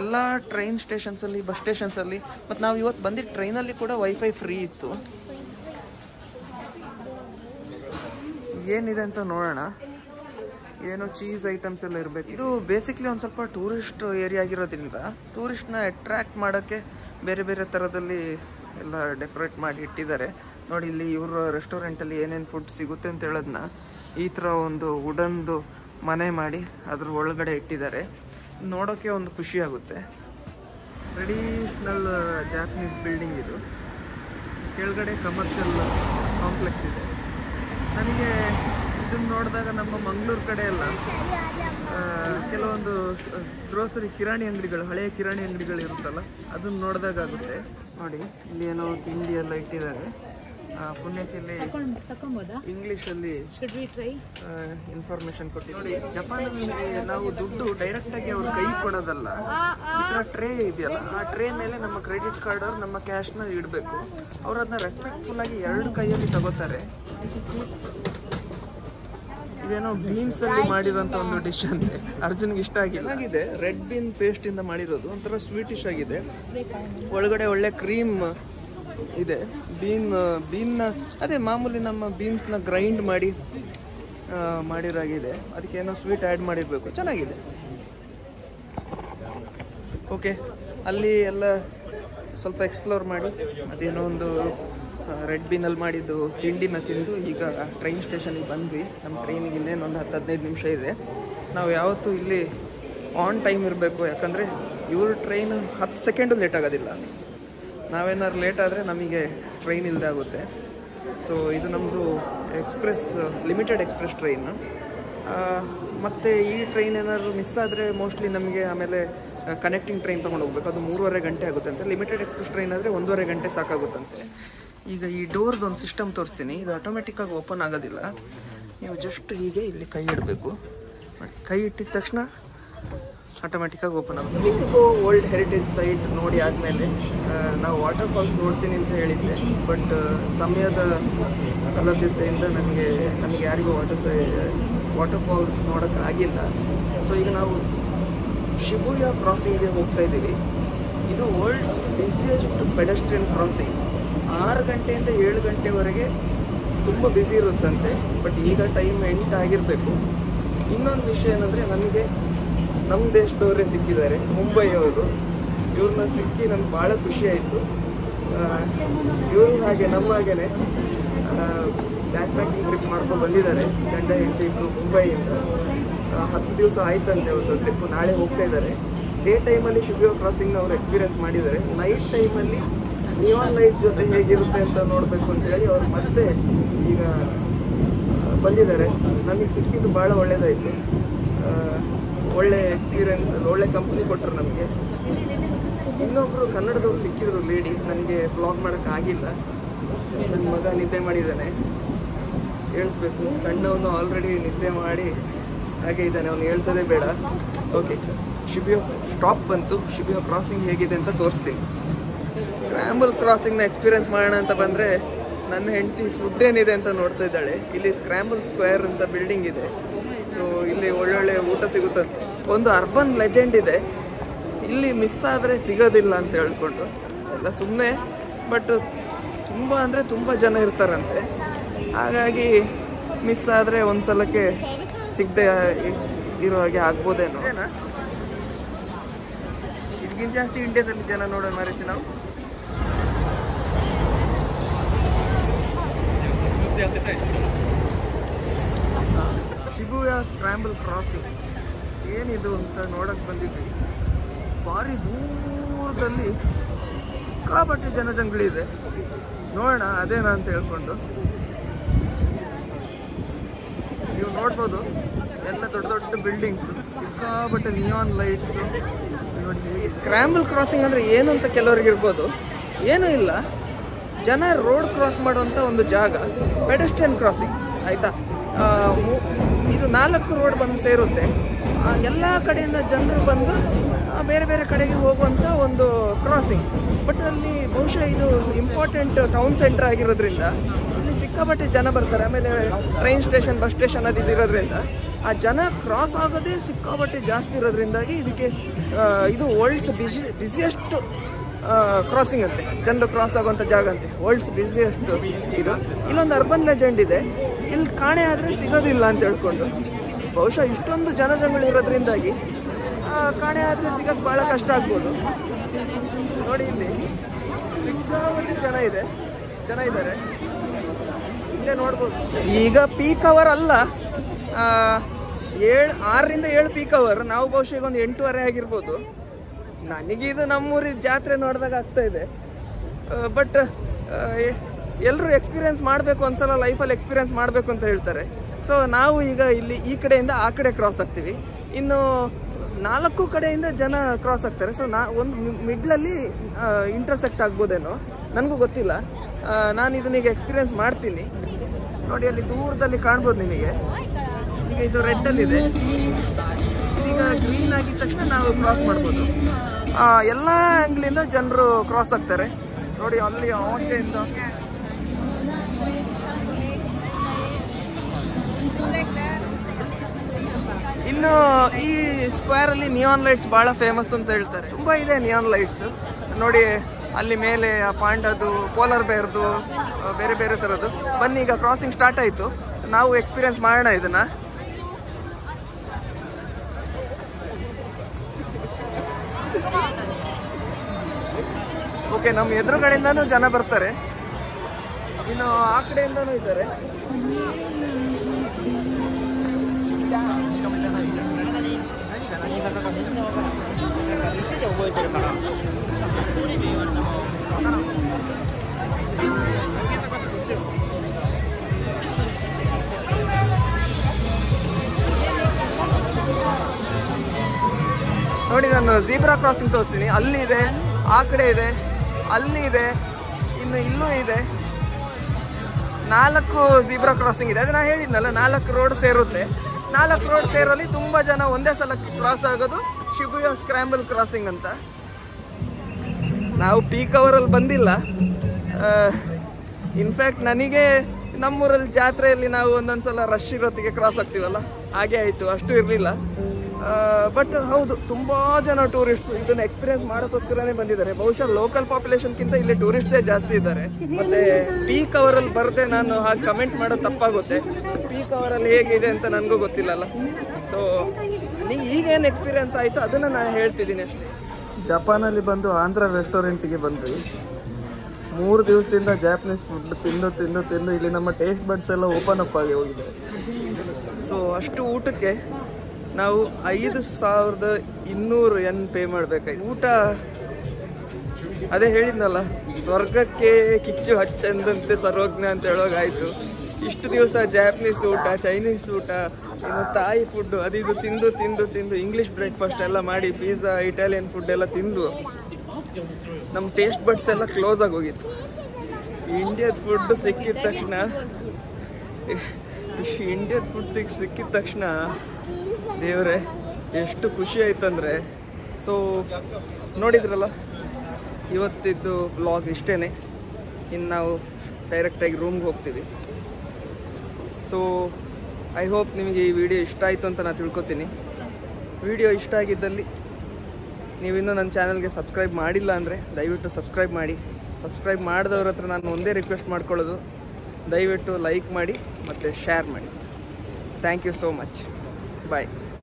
ಎಲ್ಲ ಟ್ರೈನ್ ಸ್ಟೇಷನ್ಸಲ್ಲಿ ಬಸ್ ಸ್ಟೇಷನ್ಸಲ್ಲಿ ಮತ್ತು ನಾವು ಇವತ್ತು ಬಂದಿದ್ದ ಟ್ರೈನಲ್ಲಿ ಕೂಡ ವೈಫೈ ಫ್ರೀ ಇತ್ತು. ಏನಿದೆ ಅಂತ ನೋಡೋಣ. ಏನೋ ಚೀಸ್ ಐಟಮ್ಸ್ ಎಲ್ಲ ಇರಬೇಕು. ಇದು ಬೇಸಿಕ್ಲಿ ಒಂದು ಸ್ವಲ್ಪ ಟೂರಿಸ್ಟ್ ಏರಿಯಾ ಆಗಿರೋದ್ರಿಂದ ಟೂರಿಸ್ಟ್ನ ಅಟ್ರ್ಯಾಕ್ಟ್ ಮಾಡೋಕ್ಕೆ ಬೇರೆ ಬೇರೆ ಥರದಲ್ಲಿ ಎಲ್ಲ ಡೆಕೋರೇಟ್ ಮಾಡಿ ಇಟ್ಟಿದ್ದಾರೆ. ನೋಡಿ, ಇಲ್ಲಿ ಇವರು ರೆಸ್ಟೋರೆಂಟಲ್ಲಿ ಏನೇನು ಫುಡ್ ಸಿಗುತ್ತೆ ಅಂತ ಹೇಳೋದನ್ನ ಈ ಥರ ಒಂದು ವುಡನ್ದು ಮನೆ ಮಾಡಿ ಅದ್ರ ಒಳಗಡೆ ಇಟ್ಟಿದ್ದಾರೆ. ನೋಡೋಕ್ಕೆ ಒಂದು ಖುಷಿ ಆಗುತ್ತೆ. ಟ್ರೆಡಿಷ್ನಲ್ ಜಾಪನೀಸ್ ಬಿಲ್ಡಿಂಗ್ ಇದು. ಕೆಳಗಡೆ ಕಮರ್ಷಿಯಲ್ ಕಾಂಪ್ಲೆಕ್ಸ್ ಇದೆ. ನನಗೆ ಇದನ್ನು ನೋಡಿದಾಗ ನಮ್ಮ ಮಂಗಳೂರು ಕಡೆ ಎಲ್ಲ ಕೆಲವೊಂದು ಗ್ರೋಸರಿ ಕಿರಾಣಿ ಅಂಗಡಿಗಳು, ಹಳೆಯ ಕಿರಾಣಿ ಅಂಗಡಿಗಳು ಇರುತ್ತಲ್ಲ ಅದನ್ನು ನೋಡಿದಾಗ ಆಗುತ್ತೆ. ನೋಡಿ ಇಲ್ಲಿ ಏನೋ ತಿಂಡಿ ಎಲ್ಲ ಇಟ್ಟಿದ್ದಾರೆ. ಪುಣ್ಯಕ್ಕೆ ಇಂಗ್ಲಿಷ್ ಅಲ್ಲಿ ಇನ್ಫಾರ್ಮೇಶನ್ ಕೊಟ್ಟಿ ನೋಡಿ ಜಪಾನಲ್ಲಿ ನಾವು ದುಡ್ಡು ಡೈರೆಕ್ಟ್ ಆಗಿ ಅವ್ರ ಕೈ ಕೊಡೋದಲ್ಲ. ಟ್ರೇ ಇದೆಯಲ್ಲ ಆ ಟ್ರೇ ಮೇಲೆ ನಮ್ಮ ಕ್ರೆಡಿಟ್ ಕಾರ್ಡ್ ಅವ್ರು ನಮ್ಮ ಕ್ಯಾಶ್ನ ಇಡಬೇಕು. ಅವ್ರು ಅದನ್ನ ರೆಸ್ಪೆಕ್ಟ್ಫುಲ್ ಆಗಿ ಎರಡು ಕೈಯಲ್ಲಿ ತಗೋತಾರೆ. ಇದೇನೋ ಬೀನ್ಸ್ ಅಲ್ಲಿ ಮಾಡಿರೋಂತ ಒಂದು ಡಿಶ್ ಅಂತೆ. ಅರ್ಜುನ್ಗೆ ಇಷ್ಟ ಆಗಿಲ್ಲ. ಆಗಿದೆ ರೆಡ್ ಬೀನ್ ಪೇಸ್ಟ್ ಇಂದ ಮಾಡಿರೋದು. ಒಂಥರ ಸ್ವೀಟಿಶ್ ಆಗಿದೆ. ಒಳಗಡೆ ಒಳ್ಳೆ ಕ್ರೀಮ್ ಇದೆ. ಬೀನ್ ಬೀನ್ನ ಅದೇ ಮಾಮೂಲಿ ನಮ್ಮ ಬೀನ್ಸ್ನ ಗ್ರೈಂಡ್ ಮಾಡಿ ಮಾಡಿರಾಗಿದೆ ಅದಕ್ಕೆ ಏನೋ ಸ್ವೀಟ್ ಆ್ಯಡ್ ಮಾಡಿರಬೇಕು. ಚೆನ್ನಾಗಿದೆ. ಓಕೆ ಅಲ್ಲಿ ಎಲ್ಲ ಸ್ವಲ್ಪ ಎಕ್ಸ್ಪ್ಲೋರ್ ಮಾಡಿ. ಅದೇನೋ ಒಂದು ರೆಡ್ ಬಿನಲ್ಲಿ ಮಾಡಿದ್ದು ತಿಂಡಿನ ತಿಂದು ಈಗ ಟ್ರೈನ್ ಸ್ಟೇಷನ್ಗೆ ಬಂದ್ವಿ. ನಮ್ಮ ಟ್ರೈನಿಗೆ ಇನ್ನೇನೊಂದು ಹತ್ತು ಹದಿನೈದು ನಿಮಿಷ ಇದೆ. ನಾವು ಯಾವತ್ತೂ ಇಲ್ಲಿ ಆನ್ ಟೈಮ್ ಇರಬೇಕು. ಯಾಕಂದರೆ ಇವ್ರ ಟ್ರೈನ್ ಹತ್ತು ಸೆಕೆಂಡು ಲೇಟ್ ಆಗೋದಿಲ್ಲ. ನಾವೇನಾದ್ರು ಲೇಟ್ ಆದರೆ ನಮಗೆ ಟ್ರೈನ್ ಇಲ್ಲದೆ ಆಗುತ್ತೆ. ಸೊ ಇದು ನಮ್ಮದು ಎಕ್ಸ್ಪ್ರೆಸ್ ಲಿಮಿಟೆಡ್ ಎಕ್ಸ್ಪ್ರೆಸ್ ಟ್ರೈನು ಮತ್ತು ಈ ಟ್ರೈನ್ ಏನಾದರೂ ಮಿಸ್ ಆದರೆ ಮೋಸ್ಟ್ಲಿ ನಮಗೆ ಆಮೇಲೆ ಕನೆಕ್ಟಿಂಗ್ ಟ್ರೈನ್ ತೊಗೊಂಡು ಹೋಗ್ಬೇಕು. ಅದು ಮೂರುವರೆ ಗಂಟೆ ಆಗುತ್ತೆ ಅಂತ. ಲಿಮಿಟೆಡ್ ಎಕ್ಸ್ಪ್ರೆಸ್ ಟ್ರೈನ್ ಆದರೆ ಒಂದೂವರೆ ಗಂಟೆ ಸಾಕಾಗುತ್ತಂತೆ. ಈಗ ಈ ಡೋರ್ದು ಒಂದು ಸಿಸ್ಟಮ್ ತೋರಿಸ್ತೀನಿ. ಇದು ಆಟೋಮೆಟಿಕ್ಕಾಗಿ ಓಪನ್ ಆಗೋದಿಲ್ಲ. ನೀವು ಜಸ್ಟ್ ಹೀಗೆ ಇಲ್ಲಿ ಕೈ ಇಡಬೇಕು. ಕೈ ಇಟ್ಟಿದ ತಕ್ಷಣ ಆಟೋಮೆಟಿಕ್ಕಾಗಿ ಓಪನ್ ಆಗುತ್ತೆ. ಮೆಕ್ಸಿಕೋ ಓಲ್ಡ್ ಹೆರಿಟೇಜ್ ಸೈಟ್ ನೋಡಿ ಆದಮೇಲೆ ನಾವು ವಾಟರ್ ಫಾಲ್ಸ್ ನೋಡ್ತೀನಿ ಅಂತ ಹೇಳಿದ್ದೆ. ಬಟ್ ಸಮಯದ ಅಲಭ್ಯತೆಯಿಂದ ನಮಗೆ ನಮಗೆ ಯಾರಿಗೂ ವಾಟರ್ ಸೈ ವಾಟರ್ ಫಾಲ್ಸ್ ನೋಡೋಕ್ಕಾಗಿಲ್ಲ ಸೊ ಈಗ ನಾವು ಶಿಬುಯ ಕ್ರಾಸಿಂಗ್ಗೆ ಹೋಗ್ತಾ ಇದ್ದೀವಿ. ಇದು ವರ್ಲ್ಡ್ಸ್ ಬಿಸಿಯೆಸ್ಟ್ ಪೆಡೆಸ್ಟ್ರಿಯನ್ ಕ್ರಾಸಿಂಗ್ ಆರು ಗಂಟೆಯಿಂದ ಏಳು ಗಂಟೆವರೆಗೆ ತುಂಬ ಬ್ಯುಸಿ ಇರುತ್ತಂತೆ. ಬಟ್ ಈಗ ಟೈಮ್ ಎಂಟು ಆಗಿರಬೇಕು. ಇನ್ನೊಂದು ವಿಷಯ ಏನಂದರೆ ನನಗೆ ನಮ್ಮ ದೇಶದವರೇ ಸಿಕ್ಕಿದ್ದಾರೆ ಮುಂಬೈಯವರು ಇವ್ರನ್ನ ಸಿಕ್ಕಿ ನನಗೆ ಭಾಳ ಖುಷಿ ಆಯಿತು. ಇವರು ಹಾಗೆ ನಮ್ಮ ಹಾಗೇನೆ ಬ್ಯಾಕ್ ಪ್ಯಾಕಿಂಗ್ ಟ್ರಿಪ್ ಮಾಡ್ಕೊಂಡು ಬಂದಿದ್ದಾರೆ. ಗಂಡ, ಹೆಂಡತಿ ಇಬ್ಬರು ಮುಂಬೈಯಿಂದ. ಹತ್ತು ದಿವಸ ಆಯ್ತಂತೆ ಅವತ್ತು ಟ್ರಿಪ್ ನಾಳೆ ಹೋಗ್ತಾ ಇದ್ದಾರೆ. ಡೇ ಟೈಮಲ್ಲಿ ಶಿಬಿಯೋ ಕ್ರಾಸಿಂಗ್ನ ಅವರು ಎಕ್ಸ್ಪೀರಿಯನ್ಸ್ ಮಾಡಿದ್ದಾರೆ. ನೈಟ್ ಟೈಮಲ್ಲಿ ನಿಯಾನ್ ಲೈಟ್ ಜೊತೆ ಹೇಗಿರುತ್ತೆ ಅಂತ ನೋಡಬೇಕು ಅಂತ ಹೇಳಿ ಅವರು ಮತ್ತೆ ಈಗ ಬಂದಿದ್ದಾರೆ. ನಮಗೆ ಸಿಕ್ಕಿದ್ದು ಭಾಳ ಒಳ್ಳೆಯದಾಯಿತು ಒಳ್ಳೆ ಎಕ್ಸ್ಪೀರಿಯನ್ಸ್ ಒಳ್ಳೆ ಕಂಪ್ನಿ ಕೊಟ್ಟರು ನಮಗೆ. ಇನ್ನೊಬ್ಬರು ಕನ್ನಡದವ್ರು ಸಿಕ್ಕಿದ್ರು ಲೇಡಿ ನನಗೆ ಬ್ಲಾಗ್ ಮಾಡೋಕ್ಕಾಗಿಲ್ಲ ನನ್ನ ಮಗ ನಿದ್ದೆ ಮಾಡಿದ್ದಾನೆ. ಹೇಳಿಸ್ಬೇಕು. ಸಣ್ಣವನು ಆಲ್ರೆಡಿ ನಿದ್ದೆ ಮಾಡಿ ಹಾಗೆ ಇದ್ದಾನೆ. ಅವನು ಹೇಳ್ಸೋದೇ ಬೇಡ. ಓಕೆ ಶಿಬಿಯೋ ಸ್ಟಾಪ್ ಬಂತು. ಶಿಬಿಯೋ ಕ್ರಾಸಿಂಗ್ ಹೇಗಿದೆ ಅಂತ ತೋರಿಸ್ತೀನಿ. ಸ್ಕ್ರ್ಯಾಂಬಲ್ ಕ್ರಾಸಿಂಗ್ನ ಎಕ್ಸ್ಪೀರಿಯನ್ಸ್ ಮಾಡೋಣ ಅಂತ ಬಂದರೆ ನನ್ನ ಹೆಂಡತಿ ಫುಡ್ ಏನಿದೆ ಅಂತ ನೋಡ್ತಾ ಇದ್ದಾಳೆ. ಇಲ್ಲಿ ಸ್ಕ್ರ್ಯಾಂಬಲ್ ಸ್ಕ್ವೇರ್ ಅಂತ ಬಿಲ್ಡಿಂಗ್ ಇದೆ. ಸೊ ಇಲ್ಲಿ ಒಳ್ಳೊಳ್ಳೆ ಊಟ ಸಿಗುತ್ತೆ. ಒಂದು ಅರ್ಬನ್ ಲೆಜೆಂಡ್ ಇದೆ. ಇಲ್ಲಿ ಮಿಸ್ ಆದರೆ ಸಿಗೋದಿಲ್ಲ ಅಂತ ಹೇಳ್ಕೊಂಡು. ಎಲ್ಲ ಸುಮ್ಮನೆ ಬಟ್ ತುಂಬ ಅಂದರೆ ತುಂಬ ಜನ ಇರ್ತಾರಂತೆ. ಹಾಗಾಗಿ ಮಿಸ್ ಆದರೆ ಒಂದು ಸಲಕ್ಕೆ ಸಿಗದೆ ಇರೋ ಹಾಗೆ ಆಗ್ಬೋದೇನೋ. ಇದಕ್ಕಿಂತ ಜಾಸ್ತಿ ಇಂಡಿಯಾದಲ್ಲಿ ಜನ ನೋಡೋಣ ಮಾರೈತಿ ನಾವು. ಶಿಬುಯ ಸ್ಕ್ರಾಂಬಲ್ ಕ್ರಾಸಿಂಗ್ ಏನಿದು ಅಂತ ನೋಡಕ್ ಬಂದಿದ್ವಿ. ಭಾರಿ ದೂರದಲ್ಲಿ ಸಿಕ್ಕಾಪಟ್ಟೆ ಜನಜಂಗಳಿದೆ ನೋಡೋಣ ಅದೇನಾ ಅಂತ ಹೇಳ್ಕೊಂಡು. ನೀವು ನೋಡ್ಬೋದು, ಎಲ್ಲ ದೊಡ್ಡ ದೊಡ್ಡ ಬಿಲ್ಡಿಂಗ್ಸ್ ಸಿಕ್ಕಾಪಟ್ಟೆ ನಿಯಾನ್ ಲೈಟ್ಸ್ ಸ್ಕ್ರಾಂಬಲ್ ಕ್ರಾಸಿಂಗ್ ಅಂದರೆ ಏನು ಅಂತ ಕೆಲವರಿಗೆ ಇರ್ಬೋದು. ಏನೂ ಇಲ್ಲ. ಜನ ರೋಡ್ ಕ್ರಾಸ್ ಮಾಡುವಂಥ ಒಂದು ಜಾಗ ಪೆಡೆಸ್ಟ್ರಿಯನ್ ಕ್ರಾಸಿಂಗ್ ಆಯಿತಾ? ಇದು ನಾಲ್ಕು ರೋಡ್ ಬಂದು ಸೇರುತ್ತೆ. ಎಲ್ಲ ಕಡೆಯಿಂದ ಜನರು ಬಂದು ಬೇರೆ ಬೇರೆ ಕಡೆಗೆ ಹೋಗುವಂಥ ಒಂದು ಕ್ರಾಸಿಂಗ್ ಬಟ್ ಅಲ್ಲಿ ಬಹುಶಃ ಇದು ಇಂಪಾರ್ಟೆಂಟ್ ಟೌನ್ ಸೆಂಟರ್ ಆಗಿರೋದ್ರಿಂದ, ಇಲ್ಲಿ ಸಿಕ್ಕಾಪಟ್ಟೆ ಜನ ಬರ್ತಾರೆ. ಆಮೇಲೆ ಟ್ರೈನ್ ಸ್ಟೇಷನ್ ಬಸ್ ಸ್ಟೇಷನ್ ಅದು ಇದಿರೋದ್ರಿಂದ ಆ ಜನ ಕ್ರಾಸ್ ಆಗೋದೇ ಸಿಕ್ಕಾಪಟ್ಟೆ ಜಾಸ್ತಿ ಇರೋದ್ರಿಂದಾಗಿ ಇದಕ್ಕೆ ಇದು ವರ್ಲ್ಡ್ಸ್ ಬಿಸಿ ಬಿಸಿಯೆಸ್ಟ್ ಕ್ರಾಸಿಂಗ್ ಅಂತೆ ಜನರು ಕ್ರಾಸ್ ಆಗುವಂಥ ಜಾಗ ಅಂತೆ. ವರ್ಲ್ಡ್ಸ್ ಬಿಸಿಯೆಸ್ಟ್ ಇದು. ಇಲ್ಲೊಂದು ಅರ್ಬನ್ ಲೆಜೆಂಡ್ ಇದೆ. ಇಲ್ಲಿ ಕಾಣೆ ಆದರೆ ಸಿಗೋದಿಲ್ಲ ಅಂತ ಹೇಳ್ಕೊಂಡು. ಬಹುಶಃ ಇಷ್ಟೊಂದು ಜನಜಂಗುಳಿ ಇರೋದ್ರಿಂದಾಗಿ ಕಾಣೆ ಆದರೆ ಸಿಗೋದು ಭಾಳ ಕಷ್ಟ ಆಗ್ಬೋದು. ನೋಡಿ ಇಲ್ಲಿ ಸಿಕ್ಕಾಪಟ್ಟೆ ಜನ ಇದೆ, ಜನ ಇದ್ದಾರೆ. ಹಿಂದೆ ನೋಡ್ಬೋದು. ಈಗ ಪೀಕ್ ಅವರ್ ಅಲ್ಲ. ಏಳು, ಆರರಿಂದ ಏಳು ಪೀಕ್ ಅವರ್ ನಾವು ಬಹುಶಃ ಈಗ ಒಂದು ಎಂಟೂವರೆ ಆಗಿರ್ಬೋದು. ನನಗಿದು ನಮ್ಮೂರಿನ ಜಾತ್ರೆ ನೋಡಿದಾಗ ಆಗ್ತಾ ಇದೆ. ಬಟ್ ಎಲ್ಲರೂ ಎಕ್ಸ್ಪೀರಿಯೆನ್ಸ್ ಮಾಡಬೇಕು ಒಂದ್ಸಲ ಲೈಫಲ್ಲಿ ಎಕ್ಸ್ಪೀರಿಯೆನ್ಸ್ ಮಾಡಬೇಕು ಅಂತ ಹೇಳ್ತಾರೆ. ಸೊ ನಾವು ಈಗ ಇಲ್ಲಿ ಈ ಕಡೆಯಿಂದ ಆ ಕಡೆ ಕ್ರಾಸ್ ಆಗ್ತೀವಿ. ಇನ್ನು ನಾಲ್ಕು ಕಡೆಯಿಂದ ಜನ ಕ್ರಾಸ್ ಆಗ್ತಾರೆ. ಸೊ ನಾ, ಒಂದು ಮಿಡ್ಲಲ್ಲಿ ಇಂಟರ್ಸೆಕ್ಟ್ ಆಗ್ಬೋದೇನೋ, ನನಗೂ ಗೊತ್ತಿಲ್ಲ. ನಾನು ಇದನ್ನ ಈಗ ಎಕ್ಸ್ಪೀರಿಯನ್ಸ್ ಮಾಡ್ತೀನಿ. ನೋಡಿ, ಅಲ್ಲಿ ದೂರದಲ್ಲಿ ಕಾಣ್ಬೋದು ನಿಮಗೆ. ಈಗ ಇದು ರೆಡ್ ಅಲ್ಲಿ ಇದೆ ಈಗ ಗ್ರೀನ್ ಆಗಿದ ತಕ್ಷಣ ನಾವು ಕ್ರಾಸ್ ಮಾಡ್ಬೋದು. ಎಲ್ಲ ಆ್ಯಂಗ್ಲಿಂದ ಜನರು ಕ್ರಾಸ್ ಆಗ್ತಾರೆ. ನೋಡಿ, ಅಲ್ಲಿ ಆಚೆಯಿಂದ. ಇನ್ನು ಈ ಸ್ಕ್ವೇರ್ ಅಲ್ಲಿ ನಿಯಾನ್ ಲೈಟ್ಸ್ ಬಹಳ ಫೇಮಸ್ ಅಂತ ಹೇಳ್ತಾರೆ. ತುಂಬಾ ಇದೆ ನಿಯಾನ್ ಲೈಟ್ಸ್ ನೋಡಿ, ಅಲ್ಲಿ ಮೇಲೆ ಆ ಪಾಂಡದು ಪೋಲರ್ ಬೇರ್ದು ಬೇರೆ ಬೇರೆ ಥರದ್ದು ಬನ್ನಿ, ಈಗ ಕ್ರಾಸಿಂಗ್ ಸ್ಟಾರ್ಟ್ ಆಯಿತು. ನಾವು ಎಕ್ಸ್ಪೀರಿಯನ್ಸ್ ಮಾಡೋಣ ಇದನ್ನ. ಓಕೆ ನಮ್ಮ ಎದುರುಗಡೆಯಿಂದನೂ ಜನ ಬರ್ತಾರೆ. ಇನ್ನು ಆ ಕಡೆಯಿಂದನೂ ಇದ್ದಾರೆ. ನೋಡಿ, ನಾನು ಜೀಬ್ರಾ ಕ್ರಾಸಿಂಗ್ ತೋರಿಸ್ತೀನಿ. ಅಲ್ಲಿ ಇದೆ, ಆ ಕಡೆ ಇದೆ. ಅಲ್ಲಿ ಇದೆ, ಇನ್ನು ಇಲ್ಲೂ ಇದೆ. ನಾಲ್ಕು ಜೀಬ್ರಾ ಕ್ರಾಸಿಂಗ್ ಇದೆ. ಅದು ನಾನು ಹೇಳಿದ್ನಲ್ಲ, ನಾಲ್ಕು ರೋಡ್ ಸೇರುತ್ತೆ. ನಾಲ್ಕು ರೋಡ್ ಸೇರಲ್ಲಿ ತುಂಬ ಜನ ಒಂದೇ ಸಲ ಕ್ರಾಸ್ ಆಗೋದು ಶಿಬುಯ ಸ್ಕ್ರ್ಯಾಂಬಲ್ ಕ್ರಾಸಿಂಗ್ ಅಂತ. ನಾವು ಪೀಕ್ ಅವರಲ್ಲಿ ಬಂದಿಲ್ಲ. ಇನ್ಫ್ಯಾಕ್ಟ್ ನನಗೆ ನಮ್ಮೂರಲ್ಲಿ ಜಾತ್ರೆಯಲ್ಲಿ ನಾವು ಒಂದೊಂದ್ಸಲ ರಶ್ ಇರೋತ್ತಿಗೆ ಕ್ರಾಸ್ ಆಗ್ತೀವಲ್ಲ? ಹಾಗೆ ಆಯಿತು, ಅಷ್ಟು ಇರಲಿಲ್ಲ. ಬಟ್ ಹೌದು ತುಂಬ ಜನ ಟೂರಿಸ್ಟ್ ಇದನ್ನ ಎಕ್ಸ್ಪೀರಿಯನ್ಸ್ ಮಾಡೋಕ್ಕೋಸ್ಕರನೇ ಬಂದಿದ್ದಾರೆ. ಬಹುಶಃ ಲೋಕಲ್ ಪಾಪ್ಯುಲೇಷನ್ಗಿಂತ ಇಲ್ಲಿ ಟೂರಿಸ್ಟ್ಸೇ ಜಾಸ್ತಿ ಇದ್ದಾರೆ. ಮತ್ತೆ ಪೀಕ್ ಅವರಲ್ಲಿ ಬರದೆ ನಾನು ಹಾಗೆ ಕಮೆಂಟ್ ಮಾಡೋದು ತಪ್ಪಾಗುತ್ತೆ. ಪೀಕ್ ಅವರಲ್ಲಿ ಹೇಗಿದೆ ಅಂತ ನನಗೂ ಗೊತ್ತಿಲ್ಲಲ್ಲ. ಸೊ ನನಗೆ ಈಗೇನು ಎಕ್ಸ್ಪೀರಿಯನ್ಸ್ ಆಯಿತು? ಅದನ್ನು ನಾನು ಹೇಳ್ತಿದ್ದೀನಿ ಅಷ್ಟೇ. ಜಪಾನಲ್ಲಿ ಬಂದು ಆಂಧ್ರ ರೆಸ್ಟೋರೆಂಟಿಗೆ ಬಂದ್ವಿ. ಮೂರು ದಿವಸದಿಂದ ಜಾಪನೀಸ್ ಫುಡ್ ತಿಂದು ತಿಂದು ತಿಂದು ಇಲ್ಲಿ ನಮ್ಮ ಟೇಸ್ಟ್ ಬಡ್ಸ್ ಎಲ್ಲ ಓಪನ್ ಅಪ್ ಆಗಿ ಹೋಗಿದೆ. ಸೊ ಅಷ್ಟು ಊಟಕ್ಕೆ ನಾವು ಐದು ಸಾವಿರದ ಇನ್ನೂರು ಎನ್ ಪೇ ಮಾಡಬೇಕಾಯ್ತು. ಊಟ ಅದೇ ಹೇಳಿದ್ನಲ್ಲ, ಸ್ವರ್ಗಕ್ಕೆ ಕಿಚ್ಚು ಹಚ್ಚಂದಂತೆ ಸರ್ವಜ್ಞ ಅಂತ ಹೇಳೋಗಾಯ್ತು ಇಷ್ಟು ದಿವಸ ಜಾಪನೀಸ್ ಊಟ ಚೈನೀಸ್ ಊಟ ತಾಯಿ ಫುಡ್ಡು ಅದು ಇದು ತಿಂದು ತಿಂದು ತಿಂದು ಇಂಗ್ಲೀಷ್ ಬ್ರೇಕ್ಫಾಸ್ಟ್ ಎಲ್ಲ ಮಾಡಿ ಪಿಜ್ಜಾ ಇಟಾಲಿಯನ್ ಫುಡ್ ಎಲ್ಲ ತಿಂದು ನಮ್ಮ ಟೇಸ್ಟ್ ಬಡ್ಸ್ ಎಲ್ಲ ಕ್ಲೋಸ್ ಆಗಿ ಹೋಗಿತ್ತು. ಇಂಡಿಯಾದ ಫುಡ್ ಸಿಕ್ಕಿದ ತಕ್ಷಣ ಇಂಡಿಯಾದ ಫುಡ್ ಸಿಕ್ಕಿದ ತಕ್ಷಣ ದೇವ್ರೆ, ಎಷ್ಟು ಖುಷಿ ಆಯ್ತಂದ್ರೆ. ಸೊ ನೋಡಿದ್ರಲ್ಲ, ಇವತ್ತಿದ್ದು ಬ್ಲಾಗ್ ಇಷ್ಟೇ ಇನ್ನು ನಾವು ಡೈರೆಕ್ಟಾಗಿ ರೂಮ್ಗೆ ಹೋಗ್ತೀವಿ. ಸೊ ಐ ಹೋಪ್ ನಿಮಗೆ ಈ ವಿಡಿಯೋ ಇಷ್ಟ ಆಯಿತು ಅಂತ ನಾನು ತಿಳ್ಕೊತೀನಿ. ವಿಡಿಯೋ ಇಷ್ಟ ಆಗಿದ್ದಲ್ಲಿ ನೀವಿನ್ನೂ ನನ್ನ ಚಾನಲ್ಗೆ ಸಬ್ಸ್ಕ್ರೈಬ್ ಮಾಡಿಲ್ಲ ಅಂದರೆ ದಯವಿಟ್ಟು ಸಬ್ಸ್ಕ್ರೈಬ್ ಮಾಡಿ. ಸಬ್ಸ್ಕ್ರೈಬ್ ಮಾಡಿದವ್ರ ಹತ್ರ ನಾನು ಒಂದೇ ರಿಕ್ವೆಸ್ಟ್ ಮಾಡ್ಕೊಳ್ಳೋದು. ದಯವಿಟ್ಟು ಲೈಕ್ ಮಾಡಿ ಮತ್ತು ಶೇರ್ ಮಾಡಿ. Thank you so much bye